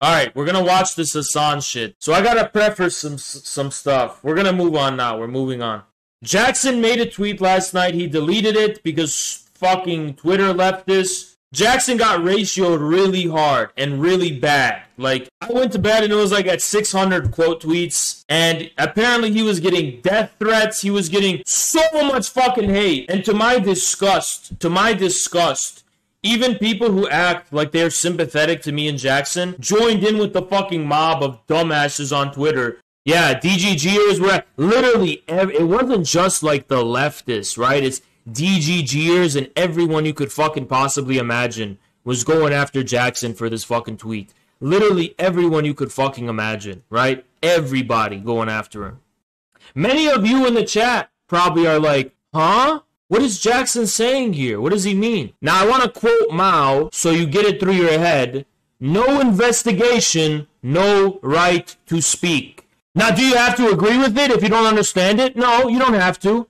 All right, we're gonna watch this Hasan shit. So I gotta preface some some stuff. We're gonna move on now. We're moving on. Jackson made a tweet last night. He deleted it because fucking Twitter left this. Jackson got ratioed really hard and really bad. Like, I went to bed and it was like at 600 quote tweets. And apparently he was getting death threats. He was getting so much fucking hate. And to my disgust, to my disgust, even people who act like they're sympathetic to me and Jackson joined in with the fucking mob of dumbasses on Twitter yeah, DGGers were literally, it wasn't just like the leftists, right? It's DGGers and everyone you could fucking possibly imagine was going after Jackson for this fucking tweet. Literally everyone you could fucking imagine, right? Everybody going after him. Many of you in the chat probably are like, huh? What is Jackson saying here? What does he mean? Now, I want to quote Mao so you get it through your head. No investigation, no right to speak. Now, do you have to agree with it if you don't understand it? No, you don't have to.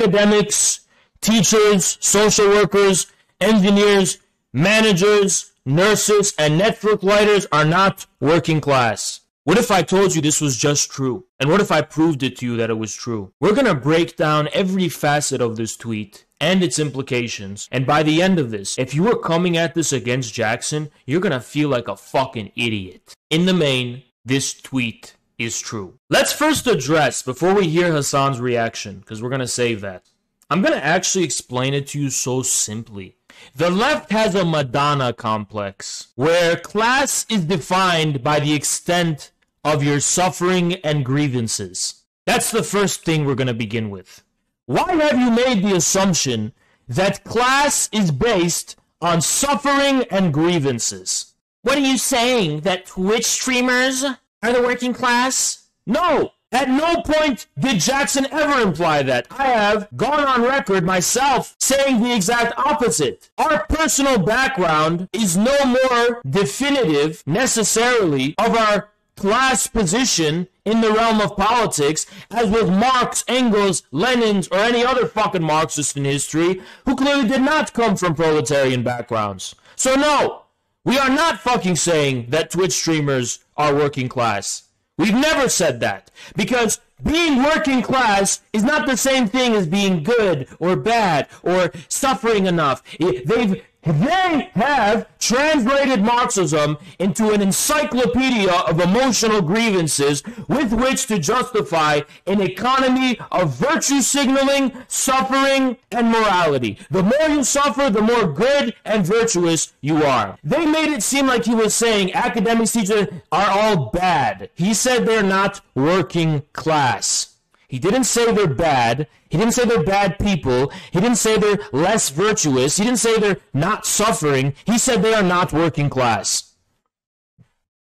Academics, teachers, social workers, engineers, managers, nurses, and Netflix writers are not working class. What if I told you this was just true? And what if I proved it to you that it was true? We're gonna break down every facet of this tweet and its implications. And by the end of this, if you were coming at this against Jackson, you're gonna feel like a fucking idiot. In the main, this tweet is true. Let's first address, before we hear Hasan's reaction, because we're to save that, I'm to actually explain it to you so simply. The left has a Madonna complex, where class is defined by the extent of your suffering and grievances. That's the first thing we're going to begin with. Why have you made the assumption that class is based on suffering and grievances? What are you saying? That Twitch streamers are the working class? No! At no point did Jackson ever imply that. I have gone on record myself saying the exact opposite. Our personal background is no more definitive necessarily of our class position in the realm of politics as with Marx, Engels, Lenin's, or any other fucking Marxist in history who clearly did not come from proletarian backgrounds. So no, we are not fucking saying that Twitch streamers are working class. We've never said that. Because being working class is not the same thing as being good or bad or suffering enough. They've they have translated Marxism into an encyclopedia of emotional grievances with which to justify an economy of virtue signaling, suffering, and morality. The more you suffer, the more good and virtuous you are. They made it seem like he was saying academics, teachers are all bad. He said they're not working class. He didn't say they're bad. He didn't say they're bad people. He didn't say they're less virtuous. He didn't say they're not suffering. He said they are not working class.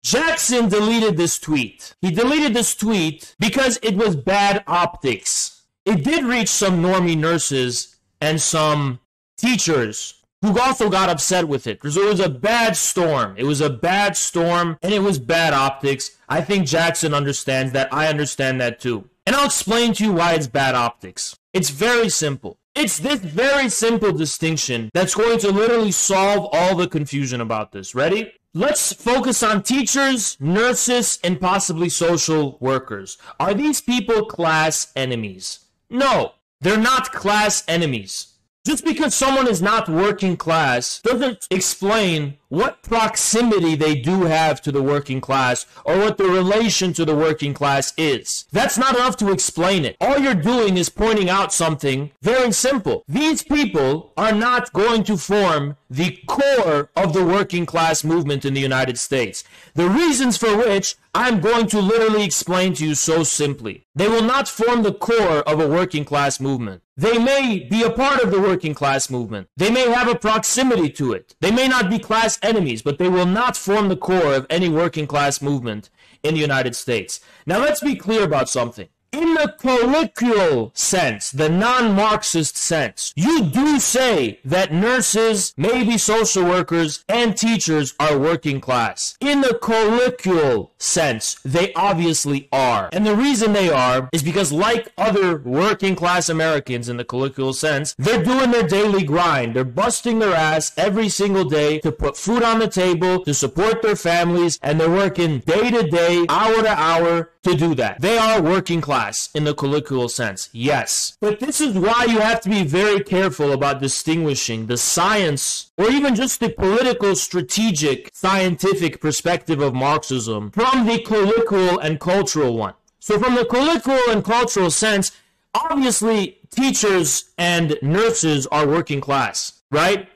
Jackson deleted this tweet. He deleted this tweet because it was bad optics. It did reach some normie nurses and some teachers who also got upset with it because it was a bad storm. It was a bad storm and it was bad optics. I think Jackson understands that. I understand that too. And I'll explain to you why it's bad optics. It's very simple. It's this very simple distinction that's going to literally solve all the confusion about this. Ready? Let's focus on teachers, nurses, and possibly social workers. Are these people class enemies? No, they're not class enemies. Just because someone is not working class doesn't explain what proximity they do have to the working class or what the relation to the working class is. That's not enough to explain it. All you're doing is pointing out something very simple. These people are not going to form the core of the working class movement in the United States. The reasons for which I'm going to literally explain to you so simply. They will not form the core of a working class movement. They may be a part of the working class movement. They may have a proximity to it. They may not be class enemies, but they will not form the core of any working class movement in the United States. Now let's be clear about something. In the colloquial sense, the non-Marxist sense, you do say that nurses, maybe social workers, and teachers are working class. In the colloquial sense, they obviously are. And the reason they are is because like other working class Americans in the colloquial sense, they're doing their daily grind. They're busting their ass every single day to put food on the table, to support their families, and they're working day to day, hour to hour to do that. They are working class in the colloquial sense, yes. But this is why you have to be very careful about distinguishing the science or even just the political, strategic, scientific perspective of Marxism from the colloquial and cultural one. So, from the colloquial and cultural sense, obviously teachers and nurses are working class, right?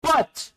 But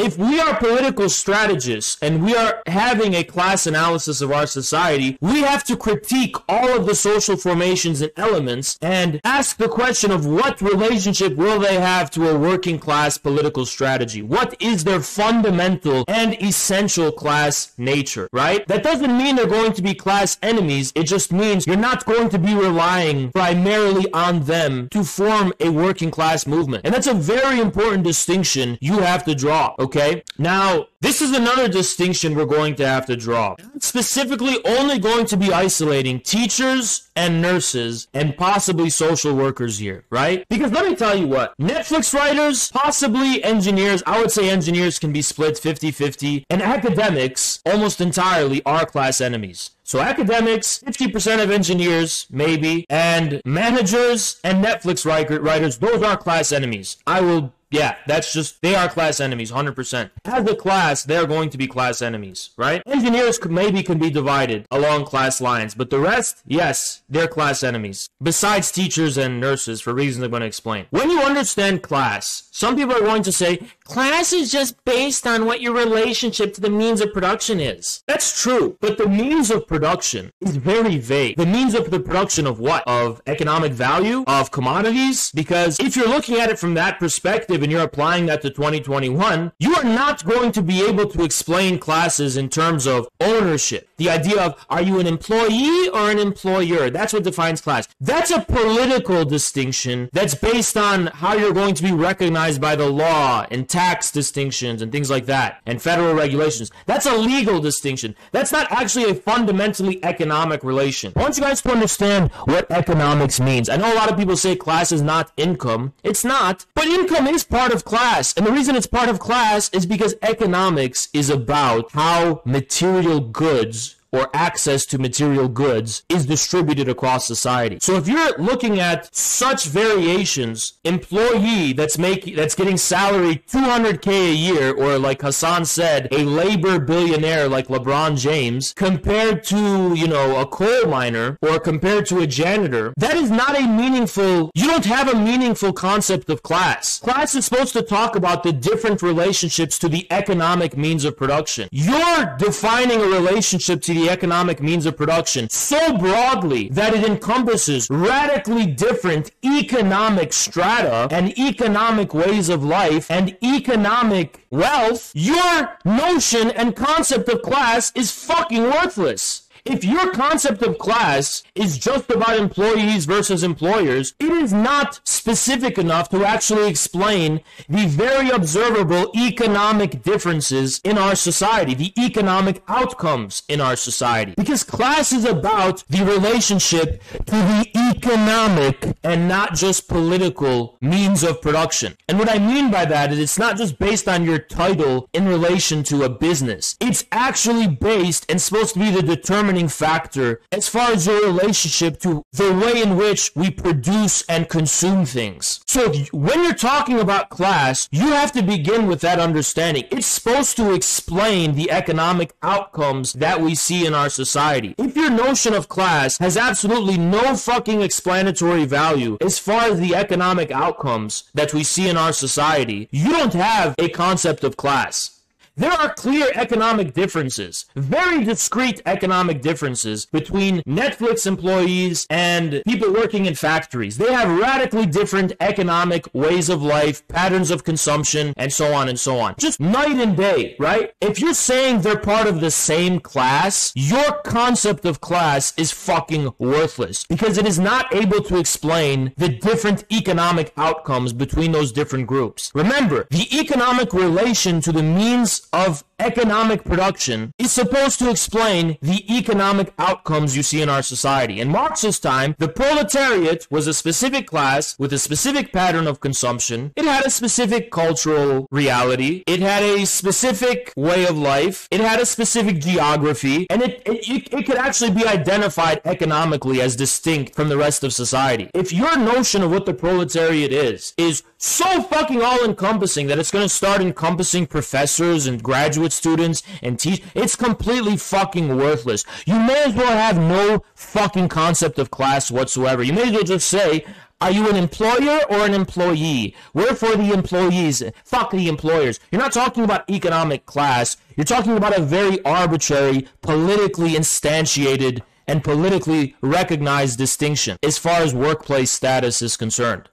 if we are political strategists and we are having a class analysis of our society, we have to critique all of the social formations and elements and ask the question of what relationship will they have to a working class political strategy? What is their fundamental and essential class nature, right? That doesn't mean they're going to be class enemies. It just means you're not going to be relying primarily on them to form a working class movement. And that's a very important distinction you have to draw, okay? Okay? Now, this is another distinction we're going to have to draw. Specifically, only going to be isolating teachers and nurses and possibly social workers here, right? Because let me tell you what, Netflix writers, possibly engineers, I would say engineers can be split 50 50, and academics almost entirely are class enemies. So academics, 50% of engineers, maybe, and managers and Netflix writers, those are class enemies. I will yeah, that's just, they are class enemies, 100%. As a class, they're going to be class enemies, right? Engineers could, maybe can be divided along class lines, but the rest, yes, they're class enemies. Besides teachers and nurses, for reasons I'm going to explain. When you understand class, some people are going to say, class is just based on what your relationship to the means of production is. That's true, but the means of production is very vague. The means of the production of what? Of economic value? Of commodities? Because if you're looking at it from that perspective, perspective and you're applying that to 2021, you are not going to be able to explain classes in terms of ownership. The idea of are you an employee or an employer? That's what defines class. That's a political distinction that's based on how you're going to be recognized by the law and tax distinctions and things like that and federal regulations. That's a legal distinction. That's not actually a fundamentally economic relation. I want you guys to understand what economics means. I know a lot of people say class is not income. It's not, but income is part of class. And the reason it's part of class is because economics is about how material goods or access to material goods is distributed across society. So if you're looking at such variations, employee that's making that's getting salary 200k a year or like Hasan said, a labor billionaire like LeBron James compared to, you know, a coal miner or compared to a janitor, that is not a meaningful you don't have a meaningful concept of class. Class is supposed to talk about the different relationships to the economic means of production. You're defining a relationship to the the economic means of production so broadly that it encompasses radically different economic strata and economic ways of life and economic wealth, your notion and concept of class is fucking worthless. If your concept of class is just about employees versus employers, it is not specific enough to actually explain the very observable economic differences in our society, the economic outcomes in our society. Because class is about the relationship to the economic and not just political means of production. And what I mean by that is it's not just based on your title in relation to a business. It's actually based and supposed to be the determinant determining factor as far as your relationship to the way in which we produce and consume things. So when you're talking about class, you have to begin with that understanding. It's supposed to explain the economic outcomes that we see in our society. If your notion of class has absolutely no fucking explanatory value as far as the economic outcomes that we see in our society, you don't have a concept of class. There are clear economic differences, very discrete economic differences between Netflix employees and people working in factories. They have radically different economic ways of life, patterns of consumption, and so on and so on. Just night and day, right? If you're saying they're part of the same class, your concept of class is fucking worthless because it is not able to explain the different economic outcomes between those different groups. Remember, the economic relation to the means of economic production is supposed to explain the economic outcomes you see in our society. In Marx's time, the proletariat was a specific class with a specific pattern of consumption. It had a specific cultural reality. It had a specific way of life. It had a specific geography. And it, it, it could actually be identified economically as distinct from the rest of society. If your notion of what the proletariat is, is so fucking all encompassing that it's going to start encompassing professors and graduate students and teach. It's completely fucking worthless. You may as well have no fucking concept of class whatsoever. You may as well just say, are you an employer or an employee? We're for the employees. Fuck the employers. You're not talking about economic class. You're talking about a very arbitrary, politically instantiated, and politically recognized distinction as far as workplace status is concerned.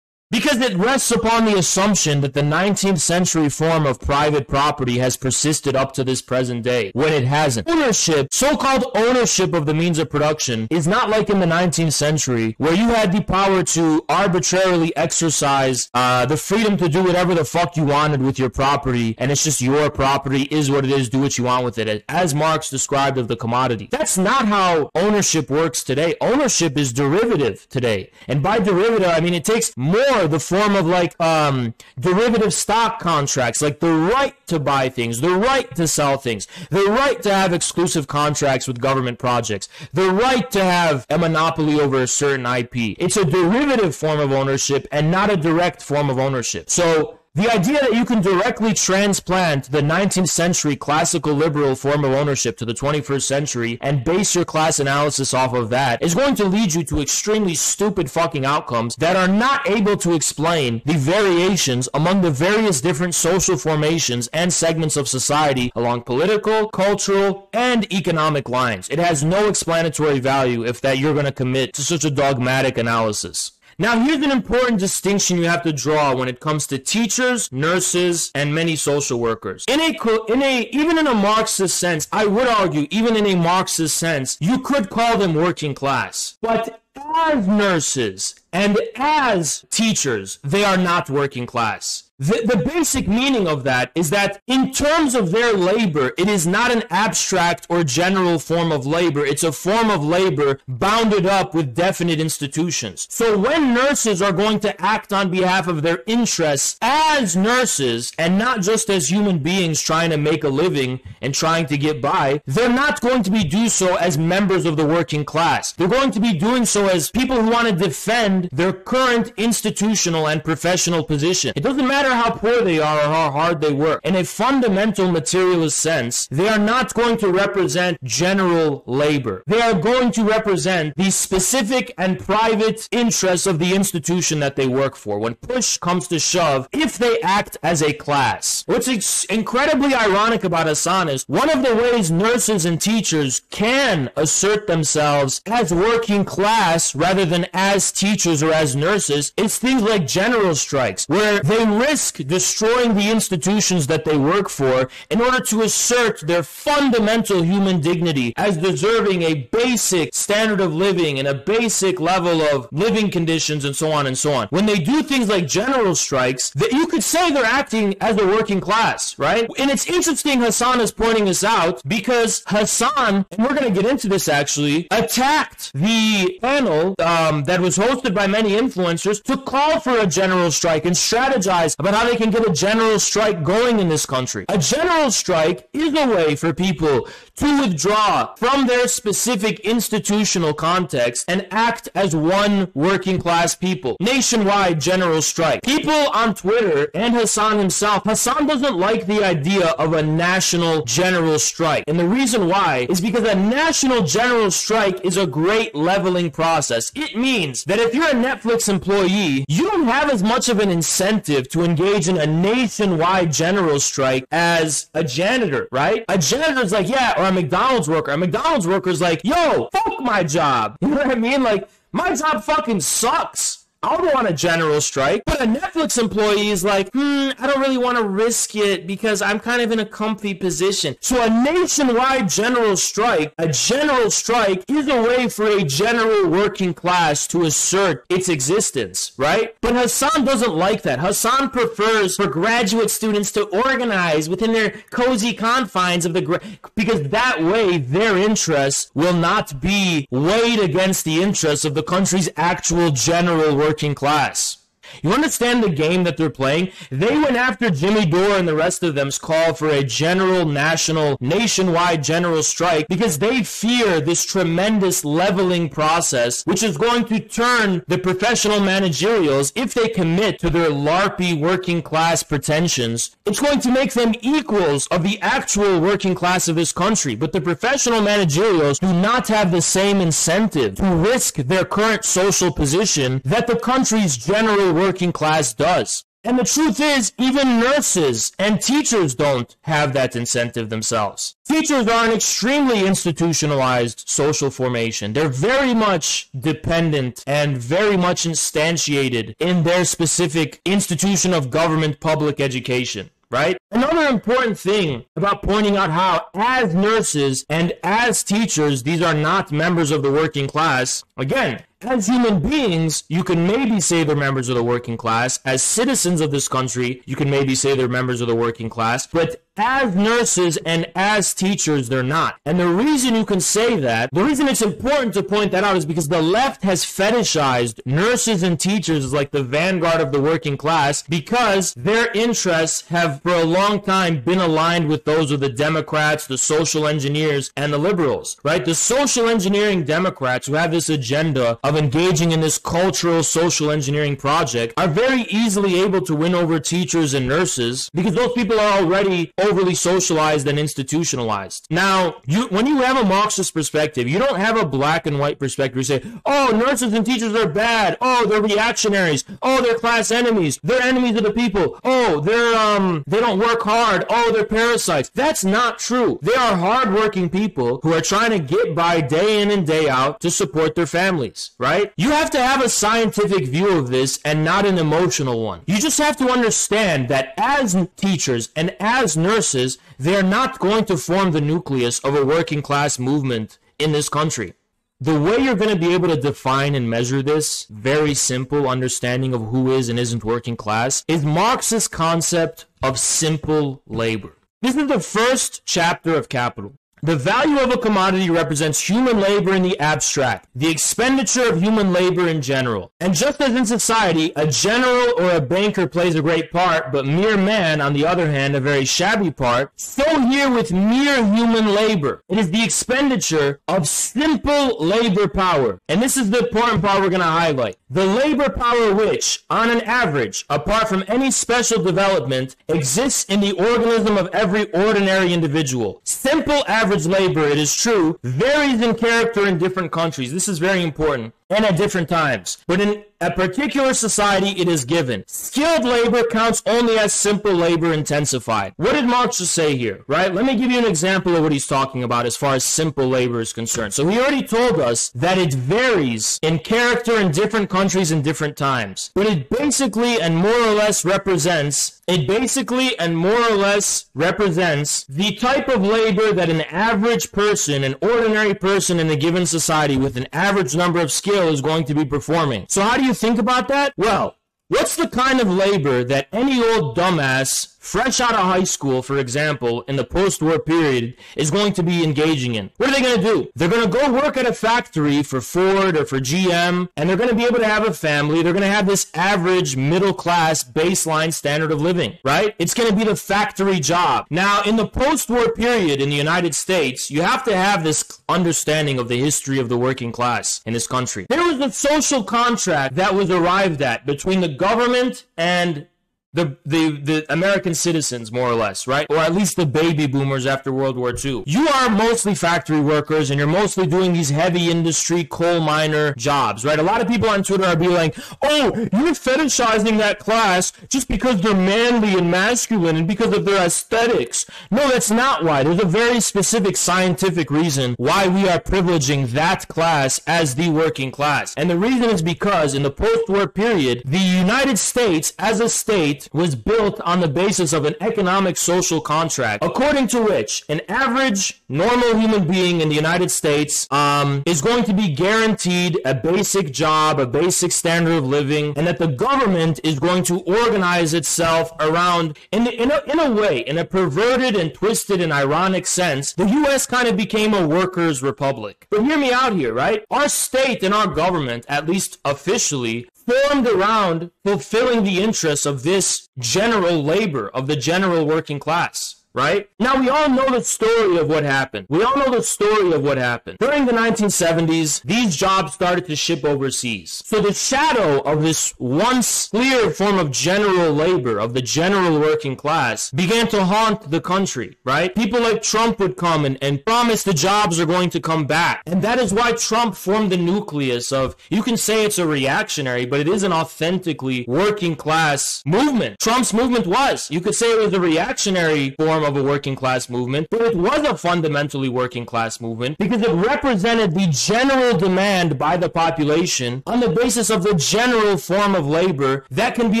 Because it rests upon the assumption that the 19th century form of private property has persisted up to this present day, when it hasn't. Ownership, so-called ownership of the means of production, is not like in the 19th century, where you had the power to arbitrarily exercise uh, the freedom to do whatever the fuck you wanted with your property, and it's just your property, is what it is, do what you want with it, as Marx described of the commodity. That's not how ownership works today. Ownership is derivative today. And by derivative, I mean it takes more the form of like um, derivative stock contracts, like the right to buy things, the right to sell things, the right to have exclusive contracts with government projects, the right to have a monopoly over a certain IP. It's a derivative form of ownership and not a direct form of ownership. So the idea that you can directly transplant the 19th century classical liberal form of ownership to the 21st century and base your class analysis off of that is going to lead you to extremely stupid fucking outcomes that are not able to explain the variations among the various different social formations and segments of society along political, cultural, and economic lines. It has no explanatory value if that you're going to commit to such a dogmatic analysis. Now, here's an important distinction you have to draw when it comes to teachers, nurses, and many social workers. In a, in a, even in a Marxist sense, I would argue, even in a Marxist sense, you could call them working class. But as nurses and as teachers, they are not working class. The, the basic meaning of that is that in terms of their labor, it is not an abstract or general form of labor. It's a form of labor bounded up with definite institutions. So when nurses are going to act on behalf of their interests as nurses and not just as human beings trying to make a living and trying to get by, they're not going to be do so as members of the working class. They're going to be doing so as people who want to defend their current institutional and professional position. It doesn't matter how poor they are or how hard they work, in a fundamental materialist sense, they are not going to represent general labor. They are going to represent the specific and private interests of the institution that they work for. When push comes to shove, if they act as a class. What's incredibly ironic about Hasan is one of the ways nurses and teachers can assert themselves as working class rather than as teachers or as nurses is things like general strikes, where they risk risk destroying the institutions that they work for in order to assert their fundamental human dignity as deserving a basic standard of living and a basic level of living conditions and so on and so on. When they do things like general strikes, that you could say they're acting as a working class, right? And it's interesting Hasan is pointing this out because Hasan, and we're going to get into this actually, attacked the panel um, that was hosted by many influencers to call for a general strike and strategize about how they can get a general strike going in this country. A general strike is a way for people to withdraw from their specific institutional context and act as one working class people. Nationwide general strike. People on Twitter and Hasan himself, Hasan doesn't like the idea of a national general strike. And the reason why is because a national general strike is a great leveling process. It means that if you're a Netflix employee, you don't have as much of an incentive to engage in a nationwide general strike as a janitor, right? A janitor's like, yeah, or a McDonald's worker. A McDonald's worker's like, yo, fuck my job. You know what I mean? Like, my job fucking sucks. I'll go on a general strike. But a Netflix employee is like, hmm, I don't really want to risk it because I'm kind of in a comfy position. So a nationwide general strike, a general strike is a way for a general working class to assert its existence, right? But Hasan doesn't like that. Hasan prefers for graduate students to organize within their cozy confines of the gra- because that way their interests will not be weighed against the interests of the country's actual general working working class. You understand the game that they're playing? They went after Jimmy Dore and the rest of them's call for a general, national, nationwide general strike because they fear this tremendous leveling process, which is going to turn the professional managerials, if they commit to their LARPy working class pretensions, it's going to make them equals of the actual working class of this country. But the professional managerials do not have the same incentive to risk their current social position that the country's general working class does. And the truth is, even nurses and teachers don't have that incentive themselves. Teachers are an extremely institutionalized social formation. They're very much dependent and very much instantiated in their specific institution of government public education right? Another important thing about pointing out how, as nurses and as teachers, these are not members of the working class. Again, as human beings, you can maybe say they're members of the working class. As citizens of this country, you can maybe say they're members of the working class. But as nurses and as teachers, they're not. And the reason you can say that, the reason it's important to point that out is because the left has fetishized nurses and teachers as like the vanguard of the working class because their interests have for a long time been aligned with those of the Democrats, the social engineers, and the liberals, right? The social engineering Democrats who have this agenda of engaging in this cultural social engineering project are very easily able to win over teachers and nurses because those people are already overly socialized and institutionalized. Now, you when you have a Marxist perspective, you don't have a black and white perspective. You say, oh, nurses and teachers are bad. Oh, they're reactionaries. Oh, they're class enemies. They're enemies of the people. Oh, they're um they don't work hard. Oh, they're parasites. That's not true. They are hardworking people who are trying to get by day in and day out to support their families, right? You have to have a scientific view of this and not an emotional one. You just have to understand that as teachers and as nurses nurses, they're not going to form the nucleus of a working class movement in this country. The way you're going to be able to define and measure this very simple understanding of who is and isn't working class is Marx's concept of simple labor. This is the first chapter of Capital. The value of a commodity represents human labor in the abstract, the expenditure of human labor in general. And just as in society, a general or a banker plays a great part, but mere man, on the other hand, a very shabby part, so here with mere human labor. It is the expenditure of simple labor power. And this is the important part we're going to highlight. The labor power which, on an average, apart from any special development, exists in the organism of every ordinary individual. Simple average average labor, it is true, varies in character in different countries. This is very important and at different times. But in a particular society, it is given. Skilled labor counts only as simple labor intensified. What did Marx just say here, right? Let me give you an example of what he's talking about as far as simple labor is concerned. So he already told us that it varies in character in different countries and different times. But it basically and more or less represents, it basically and more or less represents the type of labor that an average person, an ordinary person in a given society with an average number of skills is going to be performing. So how do you think about that? Well, what's the kind of labor that any old dumbass fresh out of high school, for example, in the post-war period, is going to be engaging in? What are they going to do? They're going to go work at a factory for Ford or for GM, and they're going to be able to have a family. They're going to have this average middle class baseline standard of living, right? It's going to be the factory job. Now, in the post-war period in the United States, you have to have this understanding of the history of the working class in this country. There was a social contract that was arrived at between the government and the, the the American citizens, more or less, right? Or at least the baby boomers after World War II. You are mostly factory workers and you're mostly doing these heavy industry coal miner jobs, right? A lot of people on Twitter are being like, oh, you're fetishizing that class just because they're manly and masculine and because of their aesthetics. No, that's not why. There's a very specific scientific reason why we are privileging that class as the working class. And the reason is because in the post-war period, the United States as a state state was built on the basis of an economic social contract, according to which an average normal human being in the United States um, is going to be guaranteed a basic job, a basic standard of living, and that the government is going to organize itself around, in, the, in, a, in a way, in a perverted and twisted and ironic sense, the U.S. kind of became a workers' republic. But hear me out here, right? Our state and our government, at least officially, formed around fulfilling the interests of this general labor, of the general working class right? Now, we all know the story of what happened. We all know the story of what happened. During the 1970s, these jobs started to ship overseas. So the shadow of this once clear form of general labor, of the general working class, began to haunt the country, right? People like Trump would come and, and promise the jobs are going to come back. And that is why Trump formed the nucleus of, you can say it's a reactionary, but it is an authentically working class movement. Trump's movement was. You could say it was a reactionary form form of a working class movement, but it was a fundamentally working class movement because it represented the general demand by the population on the basis of the general form of labor that can be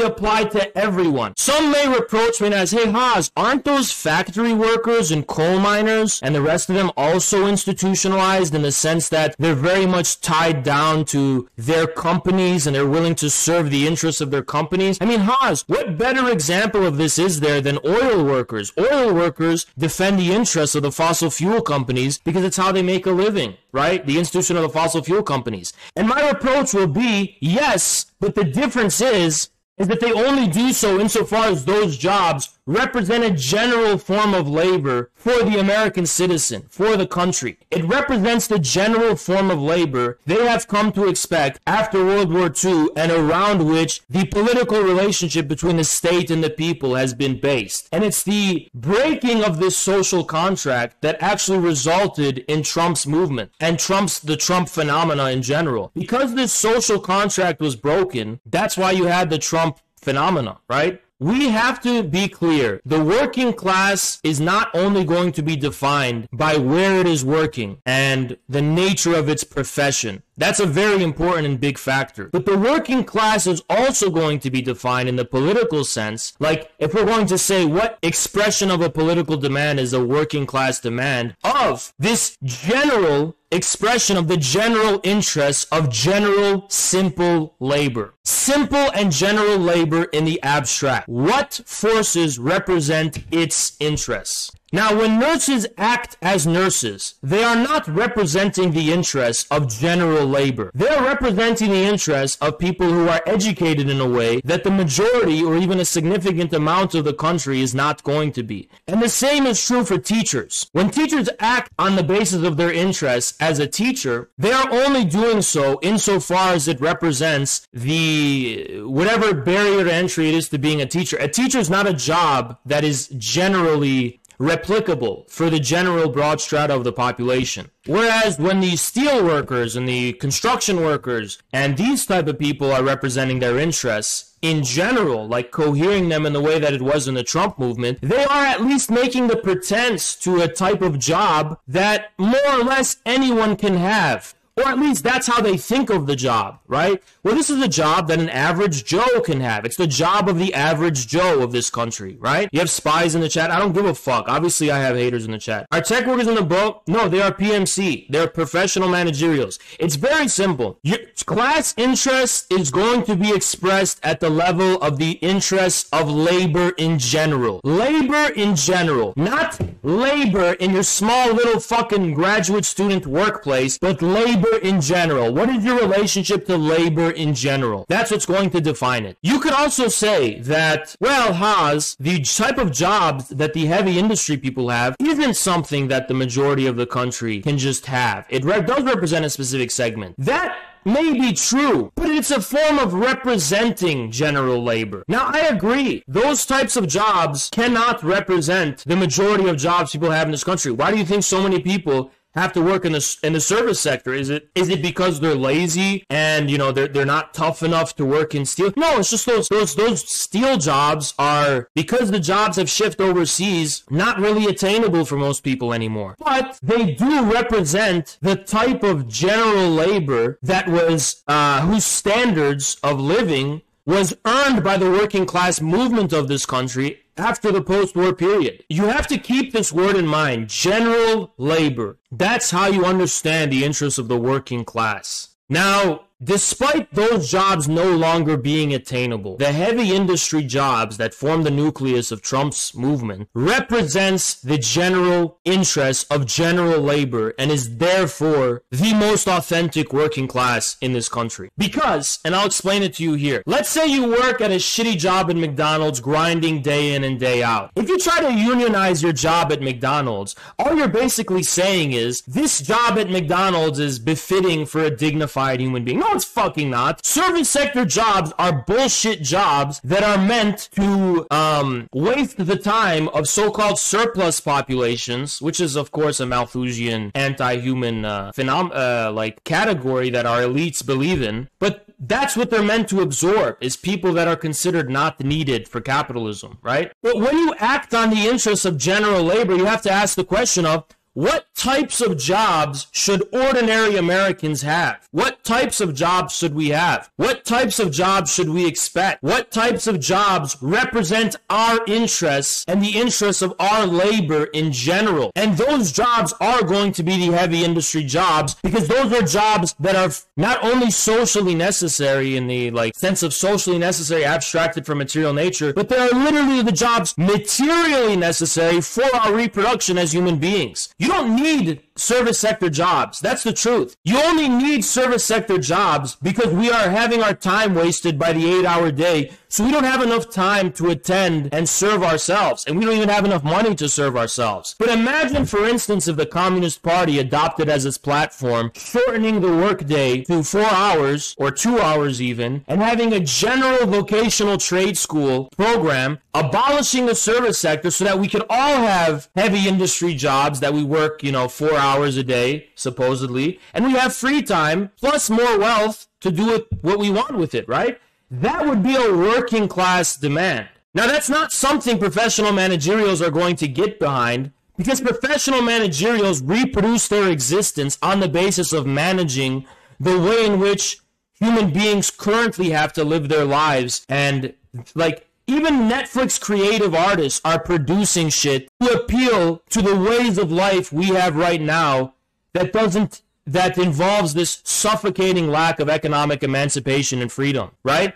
applied to everyone. Some may reproach me as, hey Haz, aren't those factory workers and coal miners and the rest of them also institutionalized in the sense that they're very much tied down to their companies and they're willing to serve the interests of their companies? I mean, Haz, what better example of this is there than oil workers? Oil workers defend the interests of the fossil fuel companies because it's how they make a living, right? The institution of the fossil fuel companies. And my approach will be yes, but the difference is is that they only do so insofar as those jobs represent a general form of labor for the American citizen, for the country. It represents the general form of labor they have come to expect after World War II and around which the political relationship between the state and the people has been based. And it's the breaking of this social contract that actually resulted in Trump's movement and Trump's the Trump phenomena in general. Because this social contract was broken, that's why you had the Trump phenomena, right? We have to be clear. The working class is not only going to be defined by where it is working and the nature of its profession. That's a very important and big factor. But the working class is also going to be defined in the political sense. Like, if we're going to say what expression of a political demand is a working class demand of this general expression of the general interests of general simple labor. Simple and general labor in the abstract. What forces represent its interests? Now, when nurses act as nurses, they are not representing the interests of general labor. They are representing the interests of people who are educated in a way that the majority or even a significant amount of the country is not going to be. And the same is true for teachers. When teachers act on the basis of their interests as a teacher, they are only doing so insofar as it represents the whatever barrier to entry it is to being a teacher. A teacher is not a job that is generally replicable for the general broad strata of the population. Whereas when the steel workers and the construction workers and these type of people are representing their interests in general, like cohering them in the way that it was in the Trump movement, they are at least making the pretense to a type of job that more or less anyone can have Or at least that's how they think of the job, right? Well, this is a job that an average Joe can have. It's the job of the average Joe of this country, right? You have spies in the chat. I don't give a fuck. Obviously, I have haters in the chat. Are tech workers in the boat? No, they are PMC. They're professional managerials. It's very simple. Your class interest is going to be expressed at the level of the interests of labor in general. Labor in general. Not labor in your small little fucking graduate student workplace, but labor in general. What is your relationship to labor in general? That's what's going to define it. You could also say that, well, Haz, the type of jobs that the heavy industry people have isn't something that the majority of the country can just have. It re- does represent a specific segment. That may be true, but it's a form of representing general labor. Now, I agree. Those types of jobs cannot represent the majority of jobs people have in this country. Why do you think so many people have to work in the in the service sector? Is it is it because they're lazy and you know they're they're not tough enough to work in steel? No, it's just those those those steel jobs are because the jobs have shifted overseas, not really attainable for most people anymore. But they do represent the type of general labor that was uh, whose standards of living was earned by the working class movement of this country after the post war period. You have to keep this word in mind general labor. That's how you understand the interests of the working class. Now, Despite those jobs no longer being attainable, the heavy industry jobs that form the nucleus of Trump's movement represents the general interest of general labor and is therefore the most authentic working class in this country. Because, and I'll explain it to you here. Let's say you work at a shitty job at McDonald's grinding day in and day out. If you try to unionize your job at McDonald's, all you're basically saying is this job at McDonald's is befitting for a dignified human being. No, it's fucking not. Service sector jobs are bullshit jobs that are meant to um, waste the time of so-called surplus populations, which is of course a Malthusian anti-human uh, phenom- uh, like category that our elites believe in. But that's what they're meant to absorb is people that are considered not needed for capitalism, right? But when you act on the interests of general labor, you have to ask the question of what types of jobs should ordinary Americans have? What types of jobs should we have? What types of jobs should we expect? What types of jobs represent our interests and the interests of our labor in general? And those jobs are going to be the heavy industry jobs because those are jobs that are not only socially necessary in the like sense of socially necessary abstracted from material nature, but they are literally the jobs materially necessary for our reproduction as human beings. You don't need service sector jobs. That's the truth. You only need service sector jobs because we are having our time wasted by the eight hour day. So we don't have enough time to attend and serve ourselves. And we don't even have enough money to serve ourselves. But imagine, for instance, if the Communist Party adopted as its platform shortening the workday to four hours or two hours even and having a general vocational trade school program, abolishing the service sector so that we could all have heavy industry jobs that we work, you know, four hours a day, supposedly, and we have free time plus more wealth to do it what we want with it, right? That would be a working class demand. Now, that's not something professional managerials are going to get behind because professional managerials reproduce their existence on the basis of managing the way in which human beings currently have to live their lives. And, like, even Netflix creative artists are producing shit to appeal to the ways of life we have right now that doesn't that involves this suffocating lack of economic emancipation and freedom, right?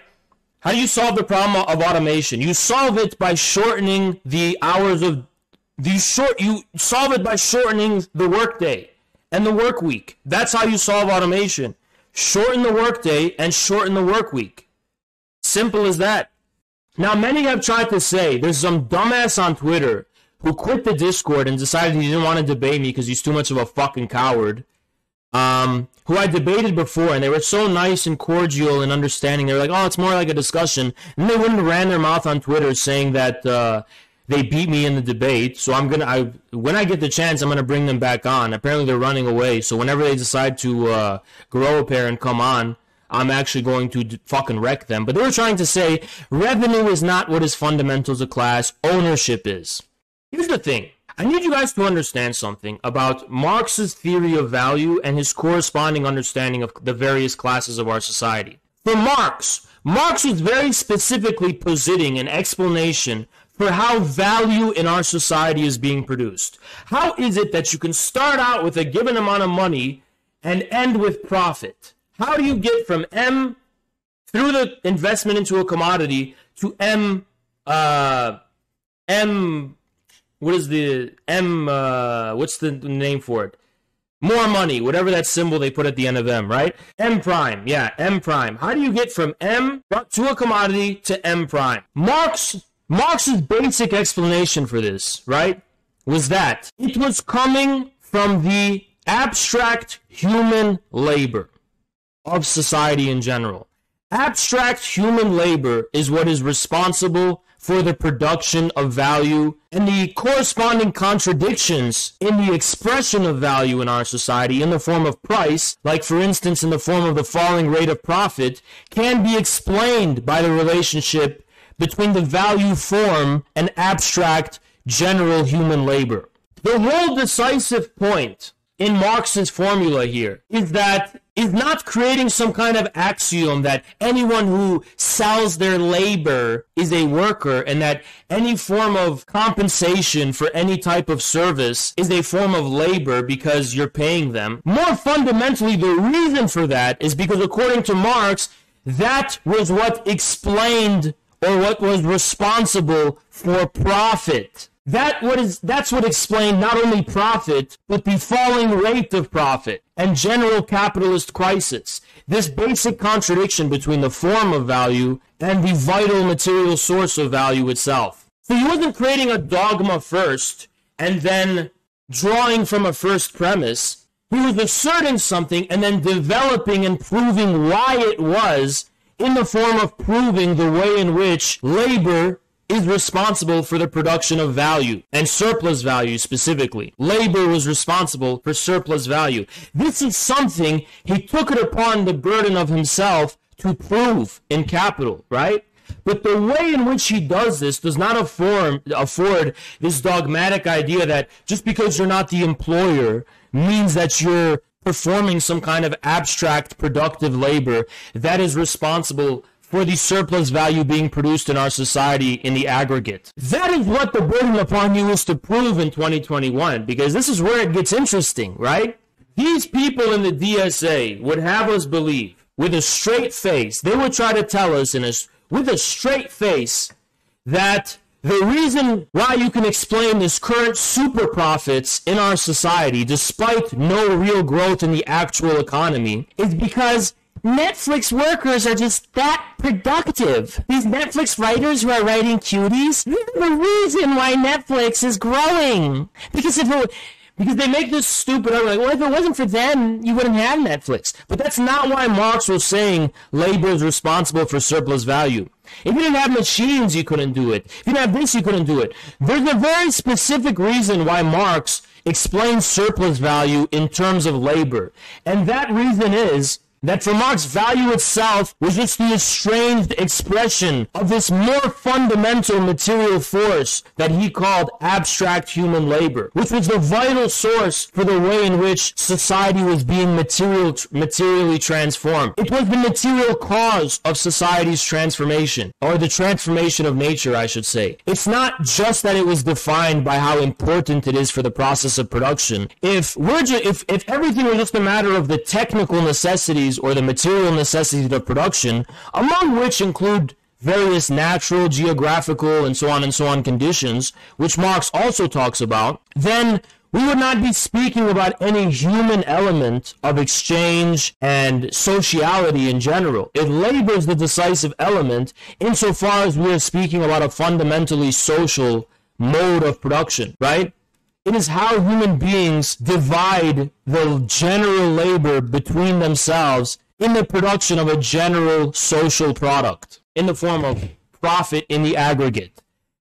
How do you solve the problem of automation? You solve it by shortening the hours of the short you solve it by shortening the workday and the work week. That's how you solve automation. Shorten the workday and shorten the work week. Simple as that. Now, many have tried to say there's some dumbass on Twitter who quit the Discord and decided he didn't want to debate me because he's too much of a fucking coward um, who I debated before, and they were so nice and cordial and understanding. They were like, "Oh, it's more like a discussion," and they wouldn't ran their mouth on Twitter saying that uh, they beat me in the debate. So I'm gonna, when I get the chance, I'm gonna bring them back on. Apparently, they're running away. So whenever they decide to uh, grow a pair and come on. I'm actually going to d- fucking wreck them. But they were trying to say revenue is not what is fundamental to class, ownership is. Here's the thing I need you guys to understand something about Marx's theory of value and his corresponding understanding of the various classes of our society. For Marx, Marx was very specifically positing an explanation for how value in our society is being produced. How is it that you can start out with a given amount of money and end with profit? How do you get from M through the investment into a commodity to M uh M what is the M uh what's the name for it? More money, whatever that symbol they put at the end of M, right? M prime, yeah, M prime. How do you get from M to a commodity to M prime? Marx Marx's basic explanation for this, right, was that it was coming from the abstract human labor of society in general. Abstract human labor is what is responsible for the production of value and the corresponding contradictions in the expression of value in our society in the form of price, like for instance in the form of the falling rate of profit, can be explained by the relationship between the value form and abstract general human labor. The whole decisive point in Marx's formula here is that is not creating some kind of axiom that anyone who sells their labor is a worker and that any form of compensation for any type of service is a form of labor because you're paying them. More fundamentally, the reason for that is because according to Marx, that was what explained or what was responsible for profit. That what is that's what explained not only profit, but the falling rate of profit and general capitalist crisis. This basic contradiction between the form of value and the vital material source of value itself. So he wasn't creating a dogma first and then drawing from a first premise. He was asserting something and then developing and proving why it was in the form of proving the way in which labor is responsible for the production of value and surplus value specifically. Labor was responsible for surplus value. This is something he took it upon the burden of himself to prove in capital, right? But the way in which he does this does not afford, afford this dogmatic idea that just because you're not the employer means that you're performing some kind of abstract productive labor that is responsible for the surplus value being produced in our society in the aggregate. That is what the burden upon you is to prove in 2021, because this is where it gets interesting, right? These people in the DSA would have us believe with a straight face, they would try to tell us in a, with a straight face that the reason why you can explain this current super profits in our society, despite no real growth in the actual economy, is because Netflix workers are just that productive. These Netflix writers who are writing cuties, the reason why Netflix is growing. Because if it, because they make this stupid argument, like, well, if it wasn't for them, you wouldn't have Netflix. But that's not why Marx was saying labor is responsible for surplus value. If you didn't have machines, you couldn't do it. If you didn't have this, you couldn't do it. There's a very specific reason why Marx explains surplus value in terms of labor. And that reason is that for Marx, value itself was just the estranged expression of this more fundamental material force that he called abstract human labor, which was the vital source for the way in which society was being material, materially transformed. It was the material cause of society's transformation, or the transformation of nature, I should say. It's not just that it was defined by how important it is for the process of production. If we're ju- if, if everything was just a matter of the technical necessities necessities or the material necessities of production, among which include various natural, geographical, and so on and so on conditions, which Marx also talks about, then we would not be speaking about any human element of exchange and sociality in general. It labors the decisive element insofar as we are speaking about a fundamentally social mode of production, right? It is how human beings divide the general labor between themselves in the production of a general social product in the form of profit in the aggregate.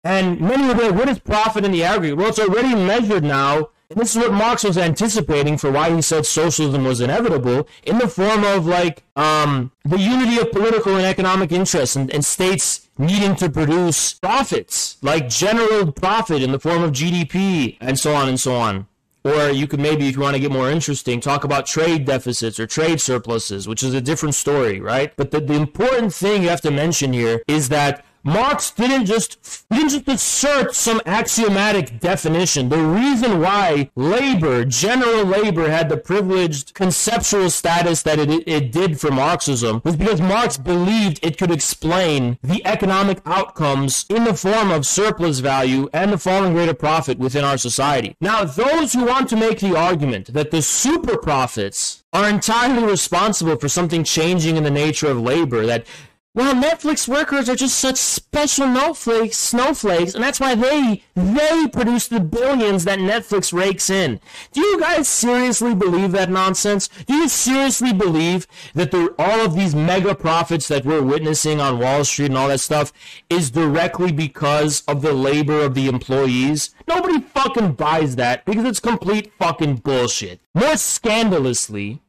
And many would be like, what is profit in the aggregate? Well, it's already measured now And this is what Marx was anticipating for why he said socialism was inevitable in the form of like um, the unity of political and economic interests and, and states needing to produce profits, like general profit in the form of GDP and so on and so on. Or you could maybe, if you want to get more interesting, talk about trade deficits or trade surpluses, which is a different story, right? But the, the important thing you have to mention here is that Marx didn't just didn't just assert some axiomatic definition. The reason why labor, general labor, had the privileged conceptual status that it, it did for Marxism was because Marx believed it could explain the economic outcomes in the form of surplus value and the falling rate of profit within our society. Now, those who want to make the argument that the super profits are entirely responsible for something changing in the nature of labor, that well, Netflix workers are just such special snowflakes, snowflakes, and that's why they they produce the billions that Netflix rakes in. Do you guys seriously believe that nonsense? Do you seriously believe that the, all of these mega profits that we're witnessing on Wall Street and all that stuff is directly because of the labor of the employees? Nobody fucking buys that because it's complete fucking bullshit. More scandalously,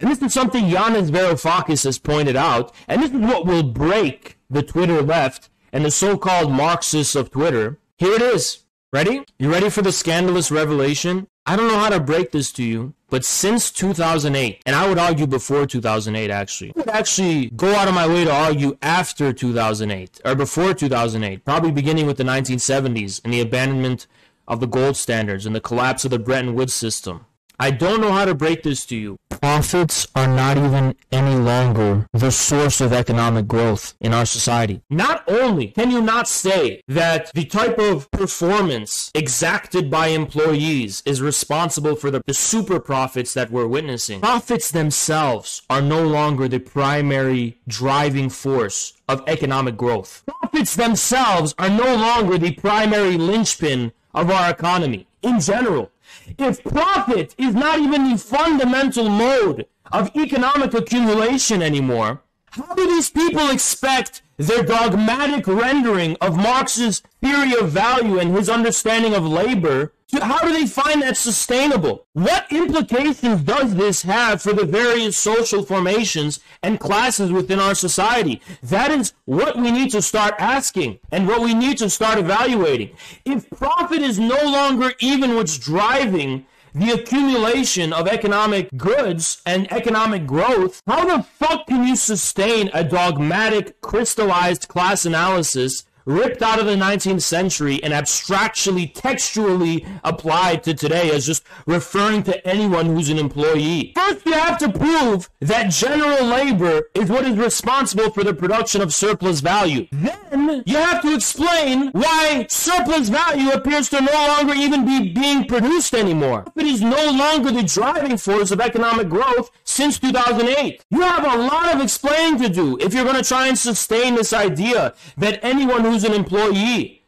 and this is something Yanis Varoufakis has pointed out, and this is what will break the Twitter left and the so-called Marxists of Twitter. Here it is. Ready? You ready for the scandalous revelation? I don't know how to break this to you, but since 2008, and I would argue before 2008 actually, I would actually go out of my way to argue after 2008 or before 2008, probably beginning with the 1970s and the abandonment of the gold standards and the collapse of the Bretton Woods system. I don't know how to break this to you. Profits are not even any longer the source of economic growth in our society. Not only can you not say that the type of performance exacted by employees is responsible for the, the super profits that we're witnessing, profits themselves are no longer the primary driving force of economic growth. Profits themselves are no longer the primary linchpin of our economy in general. If profit is not even the fundamental mode of economic accumulation anymore, how do these people expect their dogmatic rendering of Marx's theory of value and his understanding of labor how do they find that sustainable? What implications does this have for the various social formations and classes within our society? That is what we need to start asking and what we need to start evaluating. If profit is no longer even what's driving the accumulation of economic goods and economic growth, how the fuck can you sustain a dogmatic, crystallized class analysis ripped out of the 19th century and abstractly, textually applied to today as just referring to anyone who's an employee. First, you have to prove that general labor is what is responsible for the production of surplus value. Then, you have to explain why surplus value appears to no longer even be being produced anymore. It is no longer the driving force of economic growth since 2008. You have a lot of explaining to do if you're going to try and sustain this idea that anyone who's an employee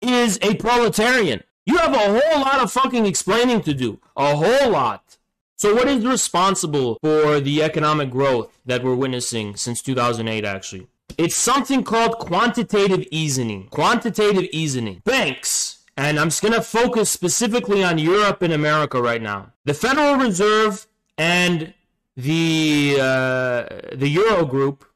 is a proletarian. You have a whole lot of fucking explaining to do. A whole lot. So, what is responsible for the economic growth that we're witnessing since 2008, actually? It's something called quantitative easing. Quantitative easing. Banks, and I'm just going to focus specifically on Europe and America right now. The Federal Reserve and the uh, the Euro Group.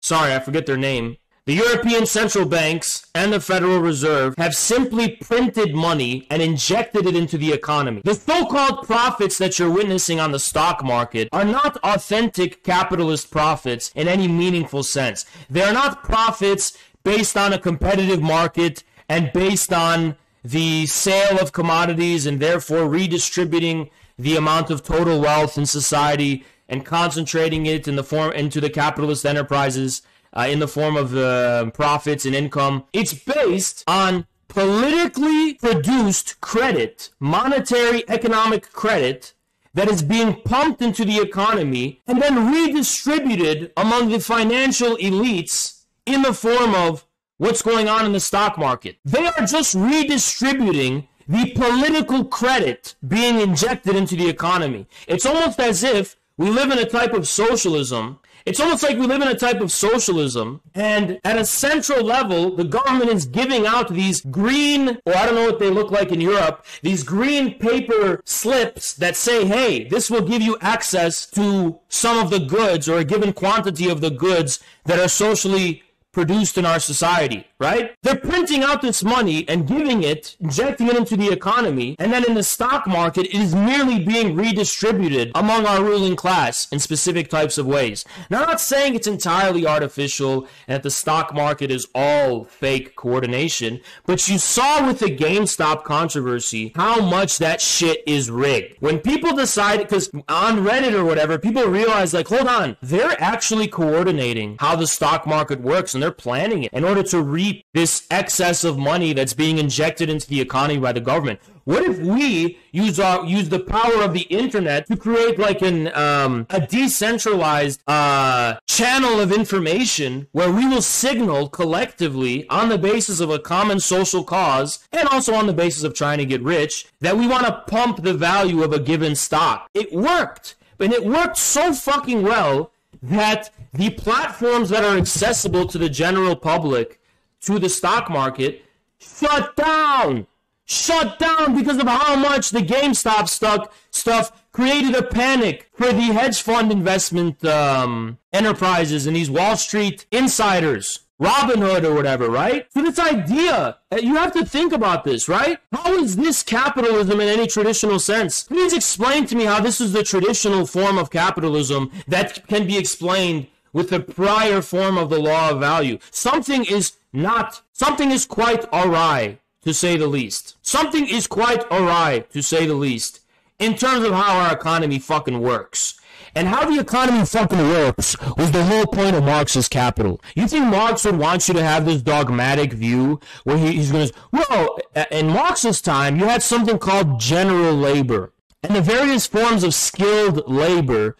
Sorry, I forget their name. The European central banks and the Federal Reserve have simply printed money and injected it into the economy. The so called profits that you're witnessing on the stock market are not authentic capitalist profits in any meaningful sense. They are not profits based on a competitive market and based on the sale of commodities and therefore redistributing the amount of total wealth in society and concentrating it in the form into the capitalist enterprises uh, in the form of uh, profits and income. It's based on politically produced credit, monetary economic credit that is being pumped into the economy and then redistributed among the financial elites in the form of what's going on in the stock market. They are just redistributing the political credit being injected into the economy. It's almost as if we live in a type of socialism It's almost like we live in a type of socialism, and at a central level, the government is giving out these green, or I don't know what they look like in Europe, these green paper slips that say, hey, this will give you access to some of the goods or a given quantity of the goods that are socially produced in our society, right? They're printing out this money and giving it, injecting it into the economy, and then in the stock market, it is merely being redistributed among our ruling class in specific types of ways. Now, I'm not saying it's entirely artificial and that the stock market is all fake coordination, but you saw with the GameStop controversy how much that shit is rigged. When people decide, because on Reddit or whatever, people realize, like, hold on, they're actually coordinating how the stock market works and they're planning it in order to reap this excess of money that's being injected into the economy by the government. What if we use our use the power of the internet to create like an um, a decentralized uh, channel of information where we will signal collectively on the basis of a common social cause and also on the basis of trying to get rich that we want to pump the value of a given stock. It worked, and it worked so fucking well that the platforms that are accessible to the general public to the stock market shut down. Shut down because of how much the GameStop stuck stuff created a panic for the hedge fund investment um, enterprises and these Wall Street insiders. Robinhood or whatever, right? So this idea, you have to think about this, right? How is this capitalism in any traditional sense? Please explain to me how this is the traditional form of capitalism that can be explained with the prior form of the law of value. Something is not, something is quite awry, to say the least. Something is quite awry, to say the least, in terms of how our economy fucking works. And how the economy fucking works was the whole point of Marx's capital. You think Marx would want you to have this dogmatic view where he, he's going to, well, in Marx's time, you had something called general labor. And the various forms of skilled labor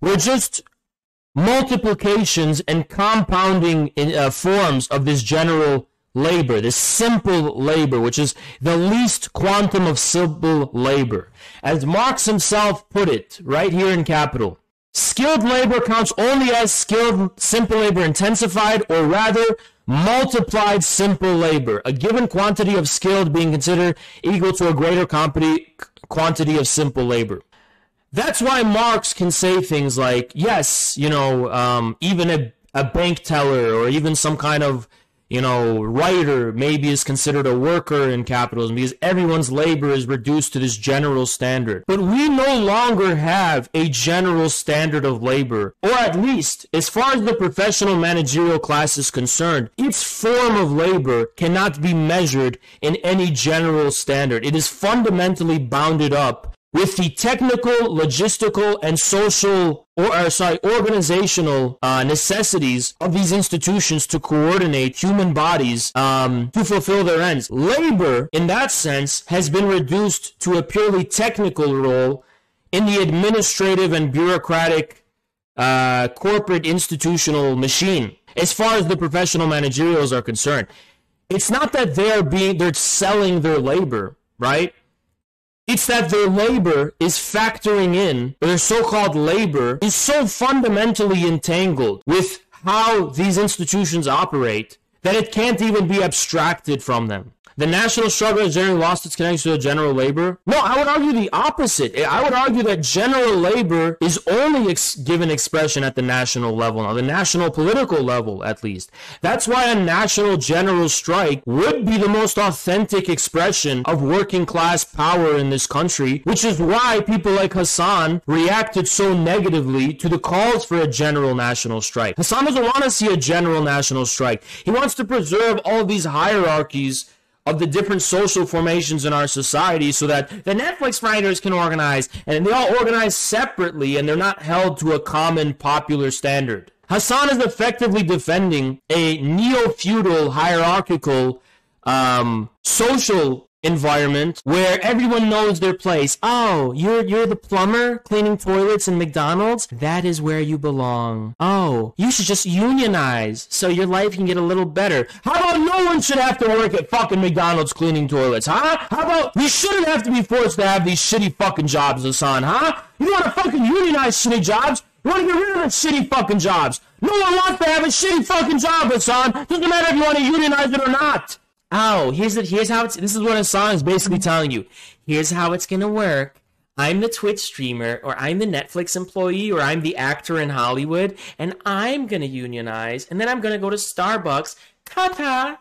were just multiplications and compounding in, uh, forms of this general labor, this simple labor, which is the least quantum of simple labor. As Marx himself put it right here in Capital, skilled labor counts only as skilled simple labor intensified or rather multiplied simple labor, a given quantity of skilled being considered equal to a greater quantity of simple labor. That's why Marx can say things like, yes, you know, um, even a, a bank teller or even some kind of you know, writer maybe is considered a worker in capitalism because everyone's labor is reduced to this general standard. But we no longer have a general standard of labor, or at least, as far as the professional managerial class is concerned, its form of labor cannot be measured in any general standard. It is fundamentally bounded up with the technical, logistical, and social, or, or sorry, organizational uh, necessities of these institutions to coordinate human bodies um, to fulfill their ends. Labor, in that sense, has been reduced to a purely technical role in the administrative and bureaucratic uh, corporate institutional machine. As far as the professional managerials are concerned, it's not that they're being they're selling their labor, right? It's that their labor is factoring in, their so called labor is so fundamentally entangled with how these institutions operate that it can't even be abstracted from them. The national struggle has generally lost its connection to general labor. No, I would argue the opposite. I would argue that general labor is only ex- given expression at the national level now, the national political level at least. That's why a national general strike would be the most authentic expression of working class power in this country, which is why people like Hasan reacted so negatively to the calls for a general national strike. Hasan doesn't want to see a general national strike. He wants to preserve all these hierarchies of the different social formations in our society so that the Netflix writers can organize and they all organize separately and they're not held to a common popular standard. Hasan is effectively defending a neo feudal hierarchical um, social environment where everyone knows their place. Oh, you're you're the plumber cleaning toilets in McDonald's? That is where you belong. Oh, you should just unionize so your life can get a little better. How about no one should have to work at fucking McDonald's cleaning toilets, huh? How about we shouldn't have to be forced to have these shitty fucking jobs, Hasan, huh? You want to fucking unionize shitty jobs? We want to get rid of the shitty fucking jobs. No one wants to have a shitty fucking job, Hasan. Doesn't matter if you want to unionize it or not. Oh, here's it. Here's how it's. This is what Hasan is basically mm-hmm. telling you. Here's how it's gonna work. I'm the Twitch streamer, or I'm the Netflix employee, or I'm the actor in Hollywood, and I'm gonna unionize, and then I'm gonna go to Starbucks. Tata,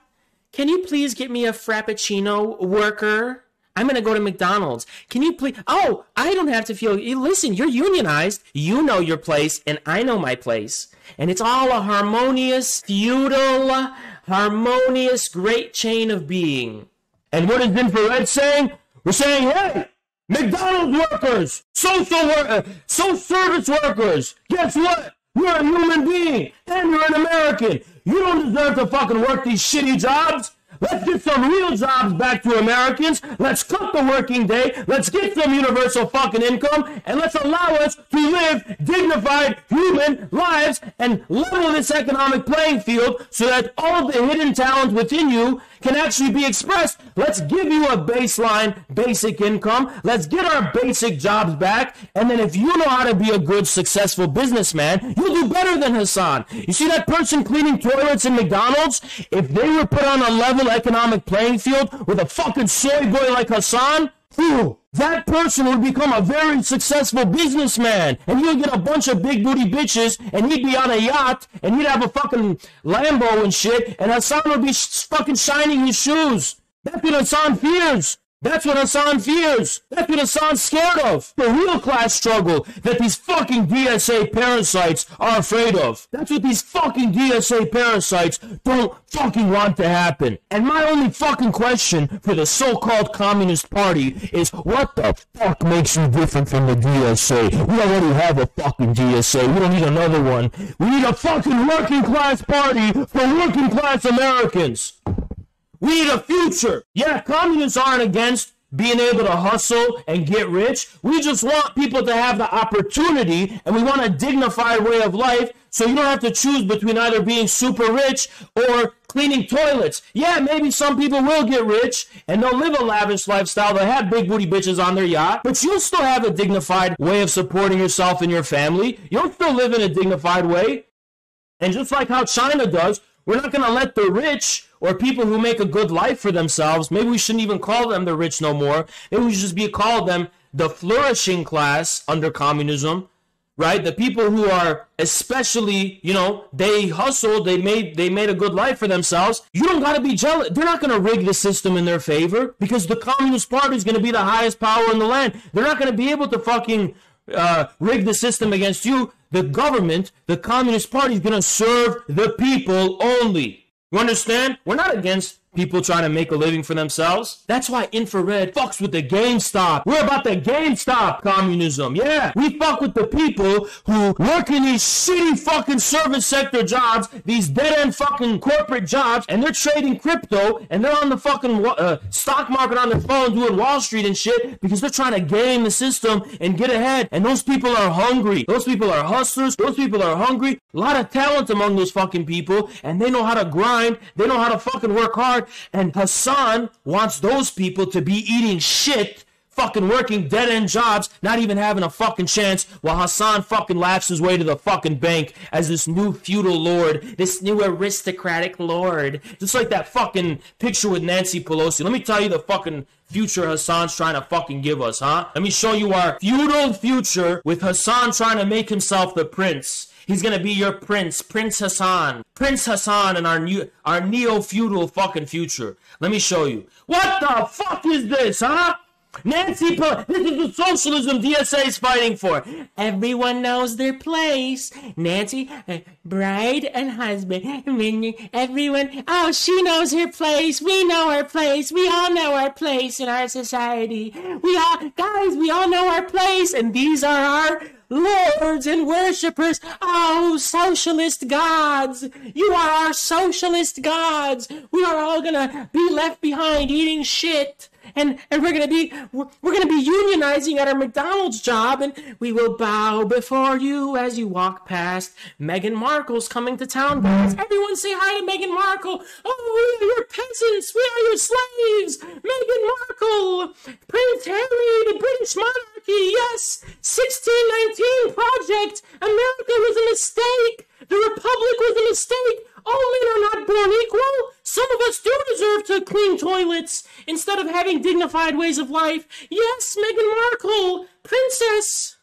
can you please get me a Frappuccino worker? I'm gonna go to McDonald's. Can you please? Oh, I don't have to feel. Listen, you're unionized. You know your place, and I know my place, and it's all a harmonious, feudal, harmonious, great chain of being. And what is infrared saying? We're saying, hey, McDonald's workers, social work, uh, social service workers. Guess what? You're a human being, and you're an American. You don't deserve to fucking work these shitty jobs. Let's get some real jobs back to Americans. Let's cut the working day. Let's get some universal fucking income. And let's allow us to live dignified human lives and level this economic playing field so that all the hidden talent within you can actually be expressed. Let's give you a baseline basic income. Let's get our basic jobs back. And then if you know how to be a good, successful businessman, you'll do better than Hasan. You see that person cleaning toilets in McDonald's? If they were put on a level economic playing field with a fucking soy boy like Hasan, whew, that person would become a very successful businessman. And he'll get a bunch of big booty bitches and he'd be on a yacht and he'd have a fucking Lambo and shit and Hasan would be fucking shining his shoes. That's what Hasan fears. That's what Hasan fears. That's what Hasan's scared of. The real class struggle that these fucking DSA parasites are afraid of. That's what these fucking DSA parasites don't fucking want to happen. And my only fucking question for the so-called Communist Party is what the fuck makes you different from the DSA? We already have a fucking DSA. We don't need another one. We need a fucking working class party for working class Americans. We need a future. Yeah, communists aren't against being able to hustle and get rich. We just want people to have the opportunity and we want a dignified way of life so you don't have to choose between either being super rich or cleaning toilets. Yeah, maybe some people will get rich and they'll live a lavish lifestyle. They'll have big booty bitches on their yacht, but you'll still have a dignified way of supporting yourself and your family. You'll still live in a dignified way. And just like how China does, we're not going to let the rich or people who make a good life for themselves, maybe we shouldn't even call them the rich no more. Maybe we should just be called them the flourishing class under communism, right? The people who are especially, you know, they hustled, they made they made a good life for themselves. You don't got to be jealous. They're not going to rig the system in their favor because the Communist Party is going to be the highest power in the land. They're not going to be able to fucking uh, rig the system against you. The government, the Communist Party is going to serve the people only. You understand? We're not against people trying to make a living for themselves. That's why infrared fucks with the GameStop. We're about the GameStop communism. Yeah. We fuck with the people who work in these shitty fucking service sector jobs, these dead end fucking corporate jobs, and they're trading crypto and they're on the fucking uh, stock market on their phone doing Wall Street and shit because they're trying to game the system and get ahead. And those people are hungry. Those people are hustlers. Those people are hungry. A lot of talent among those fucking people and they know how to grind. They know how to fucking work hard and Hasan wants those people to be eating shit, fucking working dead end jobs, not even having a fucking chance, while Hasan fucking laughs his way to the fucking bank as this new feudal lord, this new aristocratic lord. Just like that fucking picture with Nancy Pelosi. Let me tell you the fucking future Hasan's trying to fucking give us, huh? Let me show you our feudal future with Hasan trying to make himself the prince. He's gonna be your prince, Prince Hasan. Prince Hasan in our new our neo-feudal fucking future. Let me show you. What the fuck is this, huh? Nancy Pelosi, this is the socialism DSA is fighting for. Everyone knows their place. Nancy, uh, bride and husband, everyone, oh, she knows her place. We know our place. We all know our place in our society. We all, guys, we all know our place, and these are our lords and worshippers. Oh, socialist gods. You are our socialist gods. We are all gonna be left behind eating shit and and we're gonna be we're, we're gonna be unionizing at our McDonald's job, and we will bow before you as you walk past. Meghan Markle's coming to town, guys. Everyone say hi to Meghan Markle. Oh, we are your peasants. We are your slaves. Meghan Markle, Prince Harry, the British monarchy. Yes, 1619 project. America was a mistake. The Republic was a mistake. All men are not born equal. Some of us do deserve to clean toilets instead of having dignified ways of life. Yes, Meghan Markle, princess.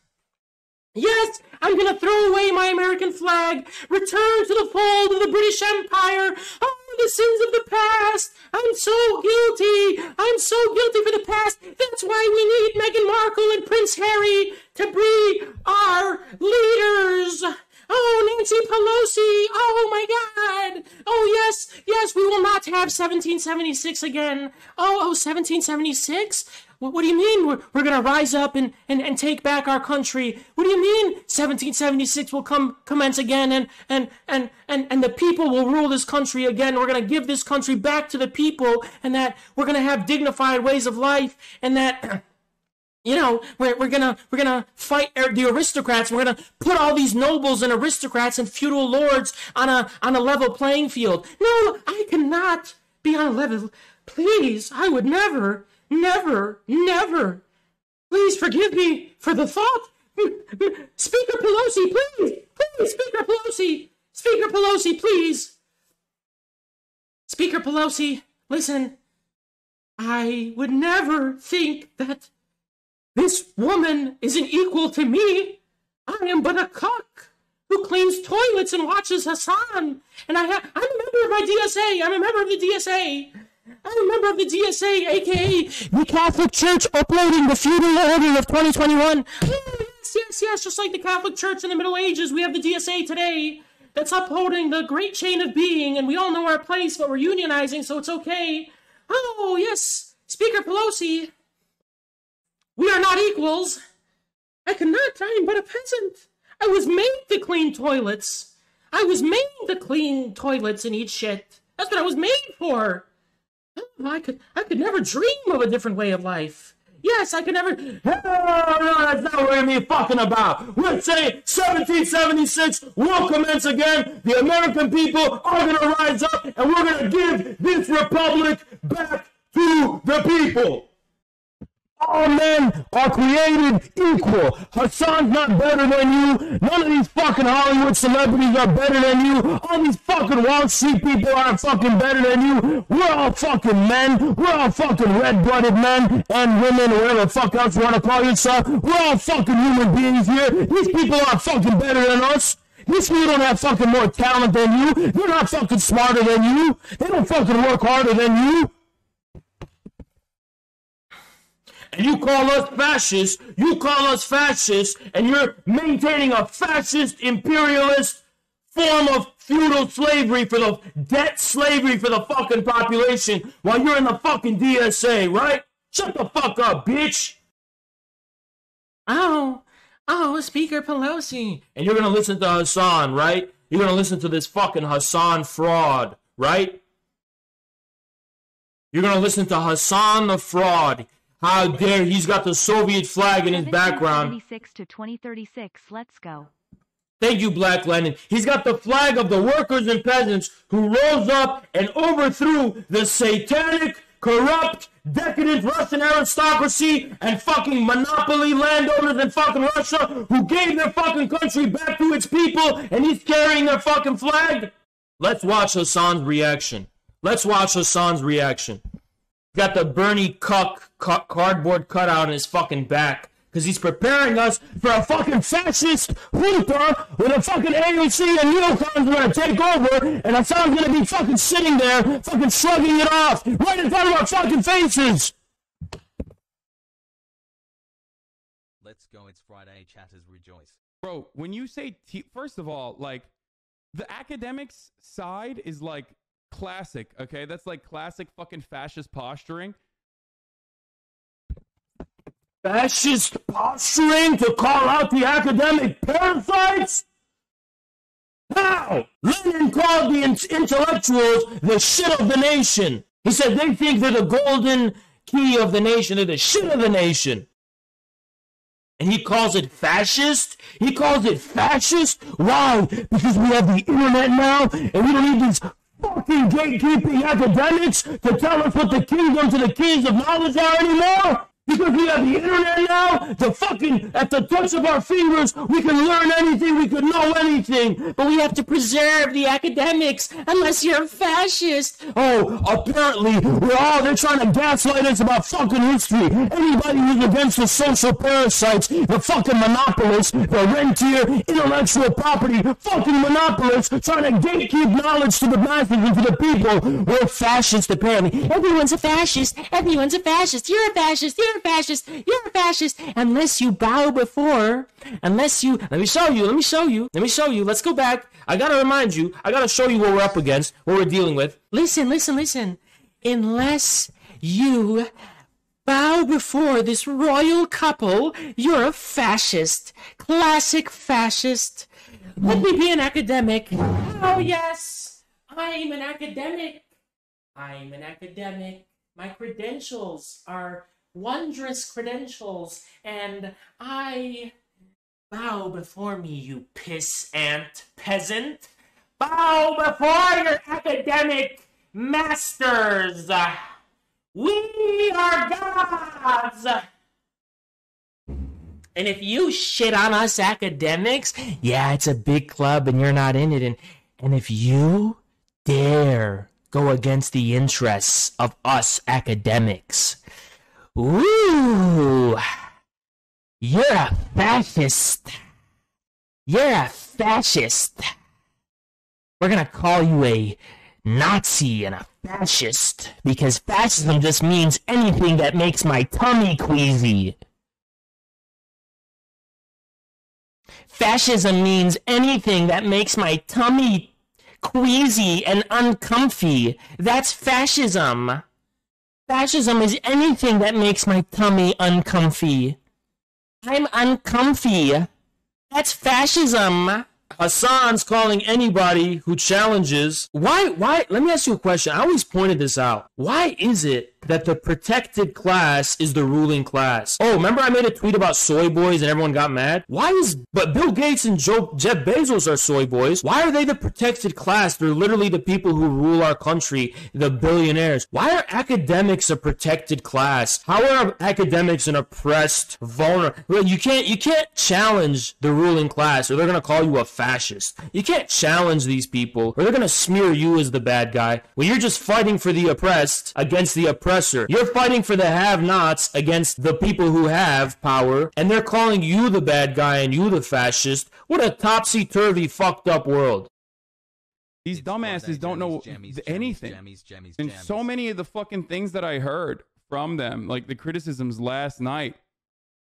Yes, I'm gonna throw away my American flag, return to the fold of the British Empire. Oh, the sins of the past. I'm so guilty. I'm so guilty for the past. That's why we need Meghan Markle and Prince Harry to be our leaders. Oh, Nancy Pelosi. Oh, my God. Oh, yes, yes, we will not have 1776 again. Oh, oh, 1776? What, what do you mean we're, we're going to rise up and, and, and take back our country? What do you mean 1776 will come commence again and, and, and, and, and the people will rule this country again? We're going to give this country back to the people and that we're going to have dignified ways of life and that you know we're, we're gonna we're gonna fight er, the aristocrats we're gonna put all these nobles and aristocrats and feudal lords on a on a level playing field no i cannot be on a level please i would never Never, never. Please forgive me for the thought. Speaker Pelosi, please, please, Speaker Pelosi, Speaker Pelosi, please. Speaker Pelosi, listen. I would never think that this woman is an equal to me. I am but a cock who cleans toilets and watches Hasan. And I ha- I'm a member of my DSA. I'm a member of the DSA. I'm a member of the DSA, aka the Catholic Church, uploading the feudal order of 2021. Yes, yes, yes, just like the Catholic Church in the Middle Ages, we have the DSA today that's upholding the great chain of being, and we all know our place, but we're unionizing, so it's okay. Oh, yes, Speaker Pelosi, we are not equals. I cannot, I am but a peasant. I was made to clean toilets. I was made to clean toilets and eat shit. That's what I was made for. Oh, I could, I could never dream of a different way of life. Yes, I could never. Hell no, that's not what I'm fucking about. We're saying 1776 will commence again. The American people are gonna rise up, and we're gonna give this republic back to the people. All men are created equal. Hasan's not better than you. None of these fucking Hollywood celebrities are better than you. All these fucking Wall Street people aren't fucking better than you. We're all fucking men. We're all fucking red-blooded men and women, whatever the fuck else you want to call yourself. We're all fucking human beings here. These people aren't fucking better than us. These people don't have fucking more talent than you. They're not fucking smarter than you. They don't fucking work harder than you. And you call us fascists, you call us fascists, and you're maintaining a fascist imperialist form of feudal slavery for the debt slavery for the fucking population while you're in the fucking DSA, right? Shut the fuck up, bitch. Oh, oh, Speaker Pelosi. And you're gonna listen to Hasan, right? You're gonna listen to this fucking Hasan fraud, right? You're gonna listen to Hasan the fraud. How dare he's got the Soviet flag in his background. 2036 to 2036. Let's go. Thank you, Black Lenin. He's got the flag of the workers and peasants who rose up and overthrew the satanic, corrupt, decadent Russian aristocracy and fucking monopoly landowners in fucking Russia who gave their fucking country back to its people and he's carrying their fucking flag. Let's watch Hasan's reaction. Let's watch Hasan's reaction. Got the Bernie Cuck cu- cardboard cutout on his fucking back. Because he's preparing us for a fucking fascist junta with a fucking AOC and neocons going to take over, and Hasan's going to be fucking sitting there, fucking shrugging it off, right in front of our fucking faces. Let's go. It's Friday. Chatters rejoice. Bro, when you say, t- first of all, like, the academics side is like classic, okay? That's like classic fucking fascist posturing. Fascist posturing to call out the academic parasites? How? Lenin called the intellectuals the shit of the nation. He said they think they're the golden key of the nation, they're the shit of the nation. And he calls it fascist? He calls it fascist? Why? Because we have the internet now and we don't need these fucking gatekeeping academics to tell us what the kingdom to the keys of knowledge are anymore? Because we have the internet now, the fucking, at the touch of our fingers, we can learn anything, we can know anything. But we have to preserve the academics, unless you're a fascist. Oh, apparently, we're all, they're trying to gaslight us about fucking history. Anybody who's against the social parasites, the fucking monopolists, the rentier, intellectual property, fucking monopolists, trying to gatekeep knowledge to the masses and to the people. We're fascists, apparently. Everyone's a fascist. Everyone's a fascist. You're a fascist. You're a fascist. You're a fascist. Unless you bow before. Unless you. Let me show you. Let me show you. Let me show you. Let's go back. I gotta remind you. I gotta show you what we're up against. What we're dealing with. Listen, listen, listen. Unless you bow before this royal couple, you're a fascist. Classic fascist. Let me be an academic. Oh, yes. I'm an academic. I'm an academic. My credentials are wondrous credentials, and I bow before me, you piss ant peasant. Bow before your academic masters. We are gods. And if you shit on us academics, yeah, it's a big club and you're not in it. And, and if you dare go against the interests of us academics, ooh, you're a fascist. You're a fascist. We're gonna call you a Nazi and a fascist because fascism just means anything that makes my tummy queasy. Fascism means anything that makes my tummy queasy and uncomfy. That's fascism. Fascism is anything that makes my tummy uncomfy. I'm uncomfy. That's fascism. Hasan's calling anybody who challenges. Why? Why? Let me ask you a question. I always pointed this out. Why is it that the protected class is the ruling class? Oh, remember I made a tweet about soy boys and everyone got mad? Why is, but Bill Gates and Joe, Jeff Bezos are soy boys. Why are they the protected class? They're literally the people who rule our country, the billionaires. Why are academics a protected class? How are academics an oppressed, vulnerable? You can't, you can't challenge the ruling class or they're gonna call you a fascist. You can't challenge these people or they're gonna smear you as the bad guy when you're just fighting for the oppressed against the oppressor. You're fighting for the have-nots against the people who have power and they're calling you the bad guy and you the fascist. What a topsy-turvy fucked up world. These It's dumbasses Friday, don't know jammies, jammies, th- jammies, anything. jammies, jammies, and so many of the fucking things that I heard from them, like the criticisms last night.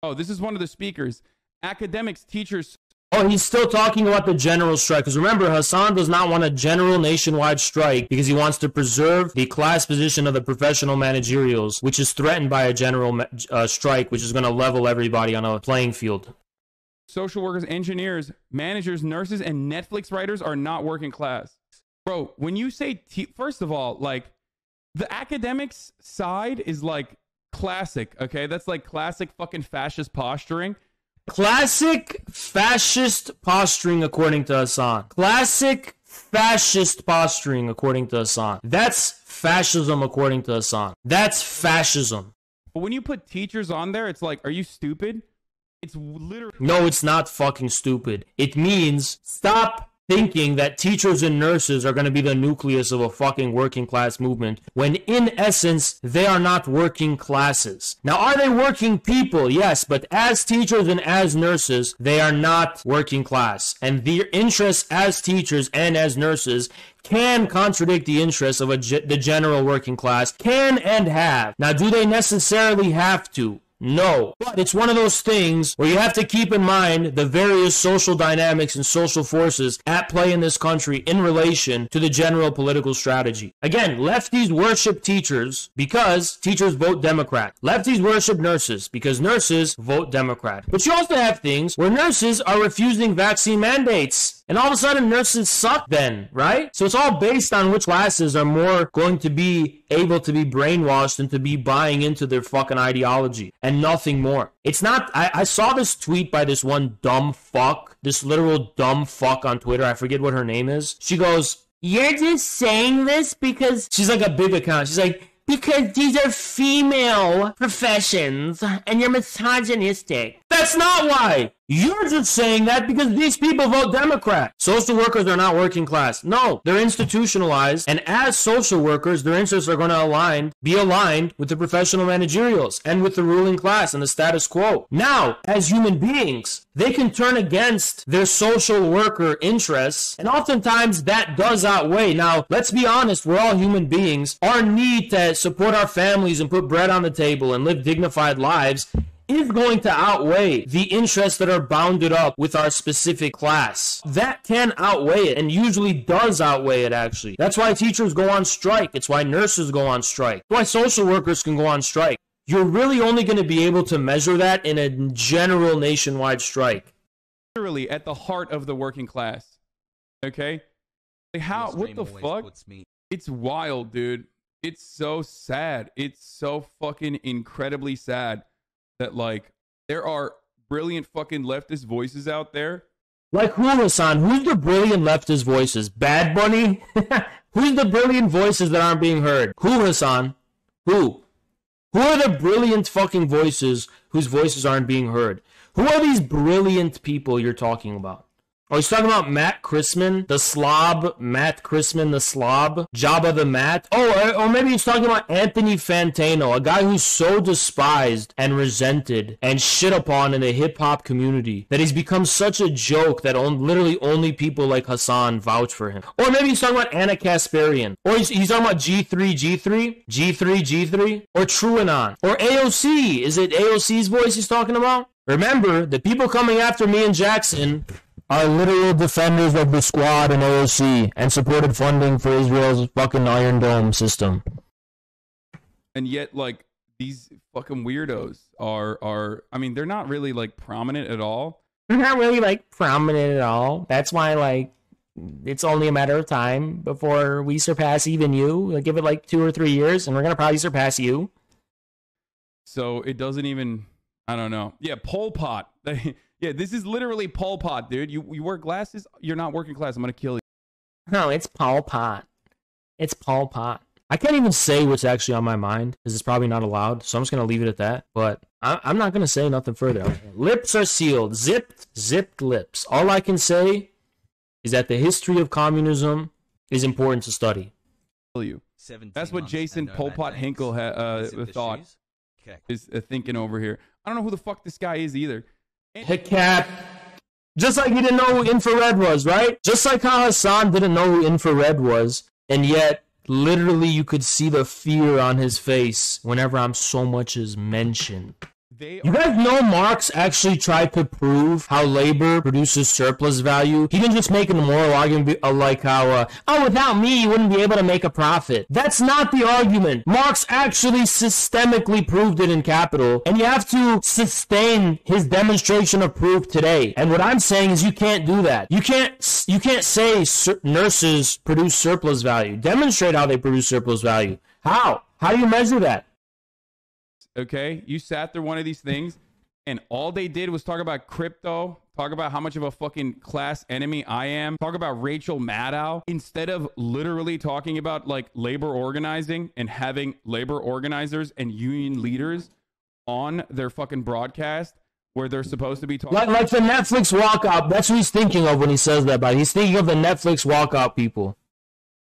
Oh, this is one of the speakers. Academics, teachers, Oh, he's still talking about the general strike. Because remember, Hasan does not want a general nationwide strike because he wants to preserve the class position of the professional managerials, which is threatened by a general uh, strike, which is going to level everybody on a playing field. social workers, engineers, managers, nurses, and Netflix writers are not working class. Bro, when you say, first of all, like the academics side is like classic, okay? That's like classic fucking fascist posturing. Classic fascist posturing, according to Hasan. Classic fascist posturing, according to Hasan. That's fascism, according to Hasan. That's fascism. But when you put teachers on there, it's like, are you stupid? It's literally No, it's not fucking stupid. It means stop thinking that teachers and nurses are going to be the nucleus of a fucking working class movement when in essence they are not working classes. Now are they working people? Yes, but as teachers and as nurses, they are not working class. And their interests as teachers and as nurses can contradict the interests of ge- the general working class, can and have. Now do they necessarily have to? No. But it's one of those things where you have to keep in mind the various social dynamics and social forces at play in this country in relation to the general political strategy. Again, lefties worship teachers because teachers vote Democrat. Lefties worship nurses because nurses vote Democrat. But you also have things where nurses are refusing vaccine mandates. And all of a sudden, nurses suck then, right? So it's all based on which classes are more going to be able to be brainwashed and to be buying into their fucking ideology and nothing more. It's not, I, I saw this tweet by this one dumb fuck, this literal dumb fuck on Twitter. I forget what her name is. She goes, You're just saying this because she's like a big account. She's like, Because these are female professions and you're misogynistic. That's not why. You're just saying that because these people vote Democrat. Social workers are not working class. No, they're institutionalized, and as social workers, their interests are going to align, be aligned with the professional managerials and with the ruling class and the status quo. Now, as human beings, they can turn against their social worker interests, and oftentimes that does outweigh. Now, let's be honest, we're all human beings. Our need to support our families and put bread on the table and live dignified lives is going to outweigh the interests that are bounded up with our specific class. That can outweigh it and usually does outweigh it actually. That's why teachers go on strike. It's why nurses go on strike. It's why social workers can go on strike. You're really only going to be able to measure that in a general nationwide strike. Literally at the heart of the working class. Okay? Like how what the fuck? me- It's wild, dude. It's so sad. It's so fucking incredibly sad that like there are brilliant fucking leftist voices out there. Like who, Hasan? Who's the brilliant leftist voices? Bad Bunny? Who's the brilliant voices that aren't being heard? Who, Hasan? Who? Who are the brilliant fucking voices whose voices aren't being heard? Who are these brilliant people you're talking about? Oh, he's talking about Matt Christman, the slob. Matt Christman, the slob. Jabba the Matt. Oh, or, maybe he's talking about Anthony Fantano, a guy who's so despised and resented and shit upon in the hip hop community that he's become such a joke that on, literally only people like Hasan vouch for him. Or maybe he's talking about Ana Kasparian. Or he's, he's talking about G3, G3, G3, G3, or TrueAnon, or AOC. Is it AOC's voice he's talking about? Remember, the people coming after me and Jackson are literal defenders of the squad and AOC and supported funding for Israel's fucking Iron Dome system. And yet like these fucking weirdos are are I mean they're not really like prominent at all. They're not really like prominent at all. That's why like it's only a matter of time before we surpass even you. Like, give it like two or three years, and we're gonna probably surpass you. So it doesn't even I don't know. Yeah, Pol Pot. yeah, this is literally Pol Pot, dude. You you wear glasses, you're not working class. I'm gonna kill you. No, it's Paul Pot. It's Paul Pot. I can't even say what's actually on my mind because it's probably not allowed. So I'm just gonna leave it at that. But I- I'm not gonna say nothing further. Lips are sealed, zipped, zipped lips. All I can say is that the history of communism is important to study. Kill you. That's what Jason and Pol Pot. Hinkle ha- uh, Zip thought. Okay. Is uh, thinking over here. I don't know who the fuck this guy is either. Cap. Just like he didn't know who infrared was, right? Just like how Hasan didn't know who infrared was, and yet literally you could see the fear on his face whenever I'm so much as mentioned. They You guys know Marx actually tried to prove how labor produces surplus value. He didn't just make a moral argument uh, like how, uh, oh, without me, you wouldn't be able to make a profit. That's not the argument. Marx actually systemically proved it in Capital, and you have to sustain his demonstration of proof today. And what I'm saying is you can't do that. You can't, you can't say nurses produce surplus value. Demonstrate how they produce surplus value. How? How do you measure that? Okay? You sat through one of these things, and all they did was talk about crypto, talk about how much of a fucking class enemy I am, talk about Rachel Maddow, instead of literally talking about like labor organizing and having labor organizers and union leaders on their fucking broadcast where they're supposed to be talking. Like, like the Netflix walkout. That's what he's thinking of when he says that. But he's thinking of the Netflix walkout people.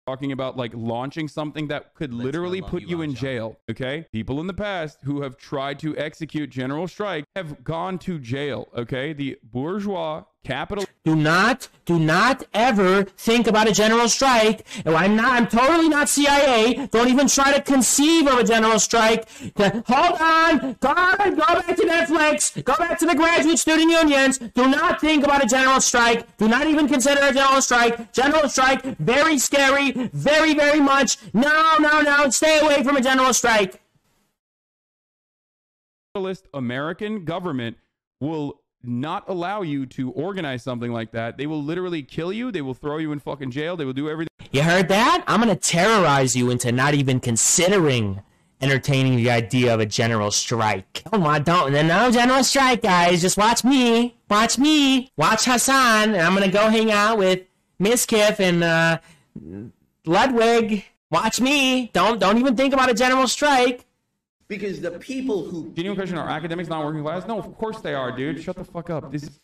Talking about like launching something that could Let's literally put you in jail. Okay. People in the past who have tried to execute general strike have gone to jail. Okay. The bourgeois capital Do not, do not ever think about a general strike. Oh, I'm not. I'm totally not CIA. Don't even try to conceive of a general strike. Hold on. Go on. Go back to Netflix. Go back to the graduate student unions. Do not think about a general strike. Do not even consider a general strike. General strike, very scary. Very, very much. No, no, no. Stay away from a general strike. capitalist American government will not allow you to organize something like that. They will literally kill you. They will throw you in fucking jail. They will do everything. You heard that? I'm gonna terrorize you into not even considering entertaining the idea of a general strike. Oh my, don't. No general strike, guys. Just watch me. Watch me. Watch Hasan, and I'm gonna go hang out with Mizkif and uh, Ludwig. Watch me. Don't don't even think about a general strike. Because the people who Genuine question: Are academics not working class? No, of course they are, dude. Shut the fuck up. This is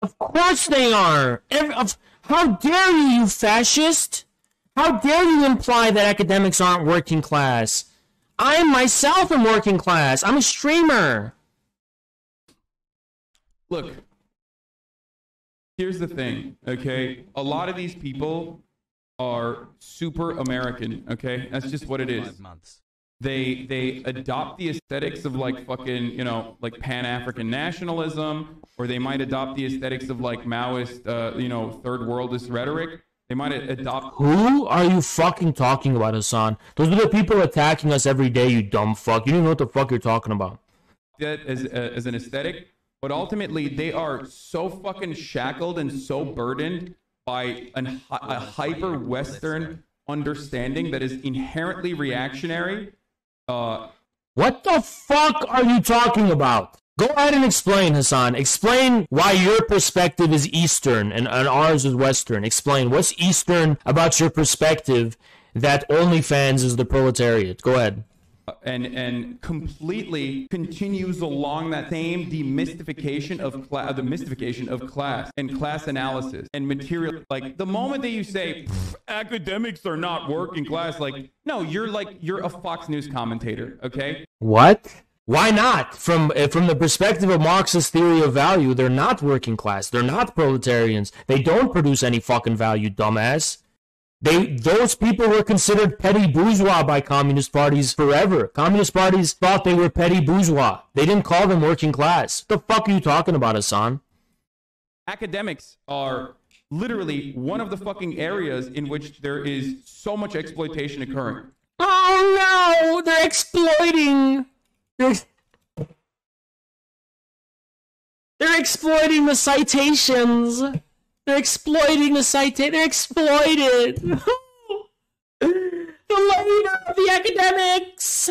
Of course they are. Every, of, how dare you, you fascist? How dare you imply that academics aren't working class? I myself am working class. I'm a streamer. look. Here's the thing, okay? A lot of these people are super American, okay? That's just what it is. Months. They they adopt the aesthetics of like fucking you know like pan African nationalism, or they might adopt the aesthetics of like Maoist uh, you know third worldist rhetoric. They might adopt Who are you fucking talking about, Hasan? Those are the people attacking us every day, you dumb fuck. You don't know what the fuck you're talking about. that as uh, as an aesthetic, but ultimately they are so fucking shackled and so burdened by an, a hyper Western understanding that is inherently reactionary. Uh, What the fuck are you talking about? Go ahead and explain, Hasan. Explain why your perspective is Eastern and, and ours is Western. Explain what's Eastern about your perspective that OnlyFans is the proletariat. Go ahead. And and completely continues along that same demystification of class, the mystification of class and class analysis and material. Like the moment that you say academics are not working class, like no, you're like you're a Fox News commentator, okay? What? Why not? From uh, from the perspective of Marxist theory of value, they're not working class. They're not proletarians. They don't produce any fucking value, dumbass. They those people were considered petty bourgeois by communist parties forever. Communist parties thought they were petty bourgeois. They didn't call them working class. The fuck are you talking about, Hasan? Academics are literally one of the fucking areas in which there is so much exploitation occurring. Oh no, they're exploiting. They're, they're exploiting the citations. They're exploiting the citation. They're exploited. the leader of the academics.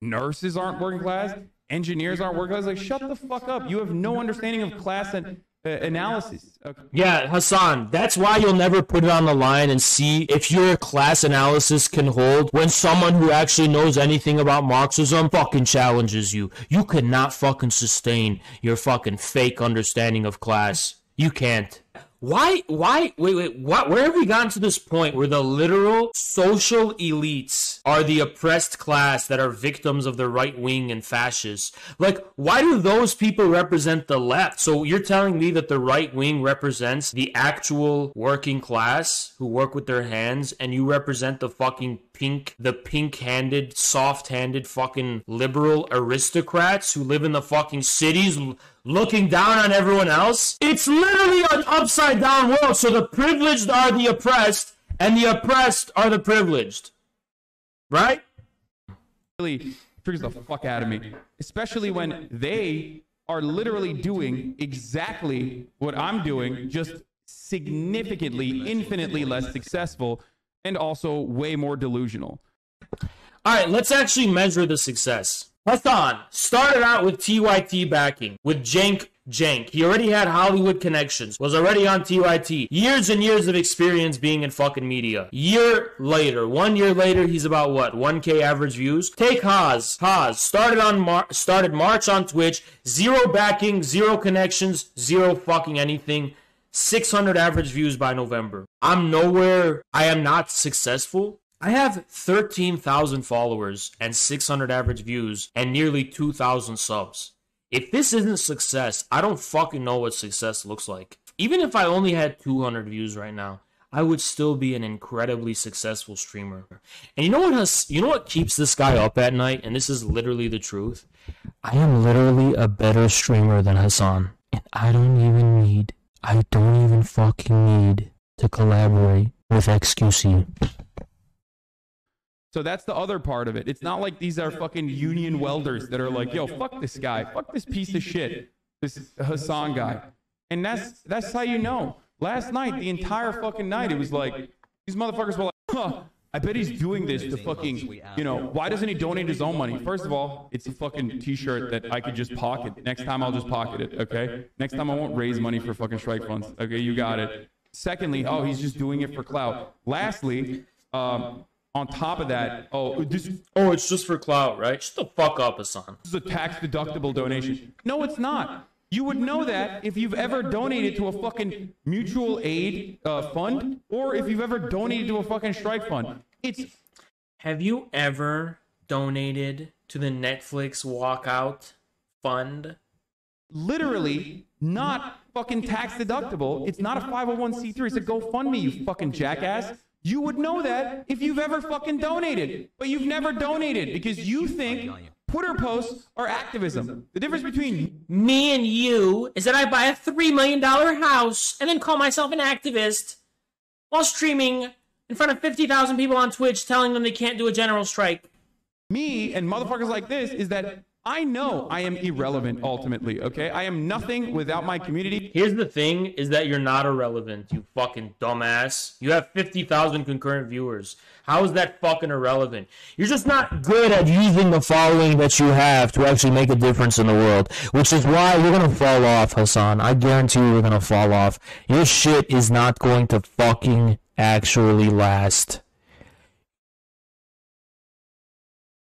Nurses aren't working class. Engineers aren't working class. Like, shut the fuck up. You have no understanding of class and uh, analysis. Okay. Yeah, Hasan, that's why you'll never put it on the line and see if your class analysis can hold when someone who actually knows anything about Marxism fucking challenges you. You cannot fucking sustain your fucking fake understanding of class. You can't. Why, why, wait, wait, what, where have we gotten to this point where the literal social elites are the oppressed class that are victims of the right wing and fascists? Like, why do those people represent the left? So you're telling me that the right wing represents the actual working class who work with their hands and you represent the fucking pink, the pink handed, soft handed fucking liberal aristocrats who live in the fucking cities looking down on everyone else? It's literally an upside down world. So the privileged are the oppressed and the oppressed are the privileged. Right? really triggers the fuck out of me. Especially when they are literally doing exactly what I'm doing, just significantly, infinitely less successful, and also way more delusional. All right, let's actually measure the success. Hasan started out with TYT backing with Cenk Cenk. He already had Hollywood connections, was already on TYT. Years and years of experience being in fucking media. Year later, one year later, he's about what? 1k average views. Take Haz. Haz started on Mar- started March on Twitch. Zero backing, zero connections, zero fucking anything. 600 average views by November. I'm nowhere. I am not successful. I have 13,000 followers and 600 average views and nearly 2,000 subs. If this isn't success, I don't fucking know what success looks like. Even if I only had 200 views right now, I would still be an incredibly successful streamer. And you know what has, you know what keeps this guy up at night and this is literally the truth. I am literally a better streamer than Hasan. And I don't even need I don't even fucking need to collaborate with XQC. So that's the other part of it. It's not like these are fucking union welders that are like, yo, fuck this guy, fuck this piece of shit, this Hasan guy. And that's that's how you know. Last night, the entire fucking night, it was like these motherfuckers were like, huh. I bet he's doing this to fucking, you know, why doesn't he donate his own money? First of all, it's a fucking t-shirt that I could just pocket. Next time I'll just pocket it, okay? Next time I won't raise money for fucking strike funds. Okay, you got it. Secondly, oh, he's just doing it for clout. Lastly, um, on top of that, oh, this Oh, it's just for clout, right? Shut the fuck up, Hasan. This is a tax deductible donation. No, it's not. You would know that if you've ever donated to a fucking mutual aid uh, fund or if you've ever donated to a fucking strike fund. It's Have you ever donated to the Netflix walkout fund? literally not fucking tax deductible. It's not a 501c3. It's a GoFundMe, you fucking jackass. You would know that if you've ever fucking donated, but you've never donated because you think Twitter posts are activism. The difference between Me and you is that I buy a $3 million house and then call myself an activist while streaming in front of 50,000 people on Twitch telling them they can't do a general strike. me and motherfuckers like this is that I know I am irrelevant ultimately, okay? I am nothing without my community. Here's the thing is that you're not irrelevant, you fucking dumbass. You have 50,000 concurrent viewers. How is that fucking irrelevant? You're just not good at using the following that you have to actually make a difference in the world, which is why you're gonna fall off, Hasan. I guarantee you you're gonna fall off. Your shit is not going to fucking actually last.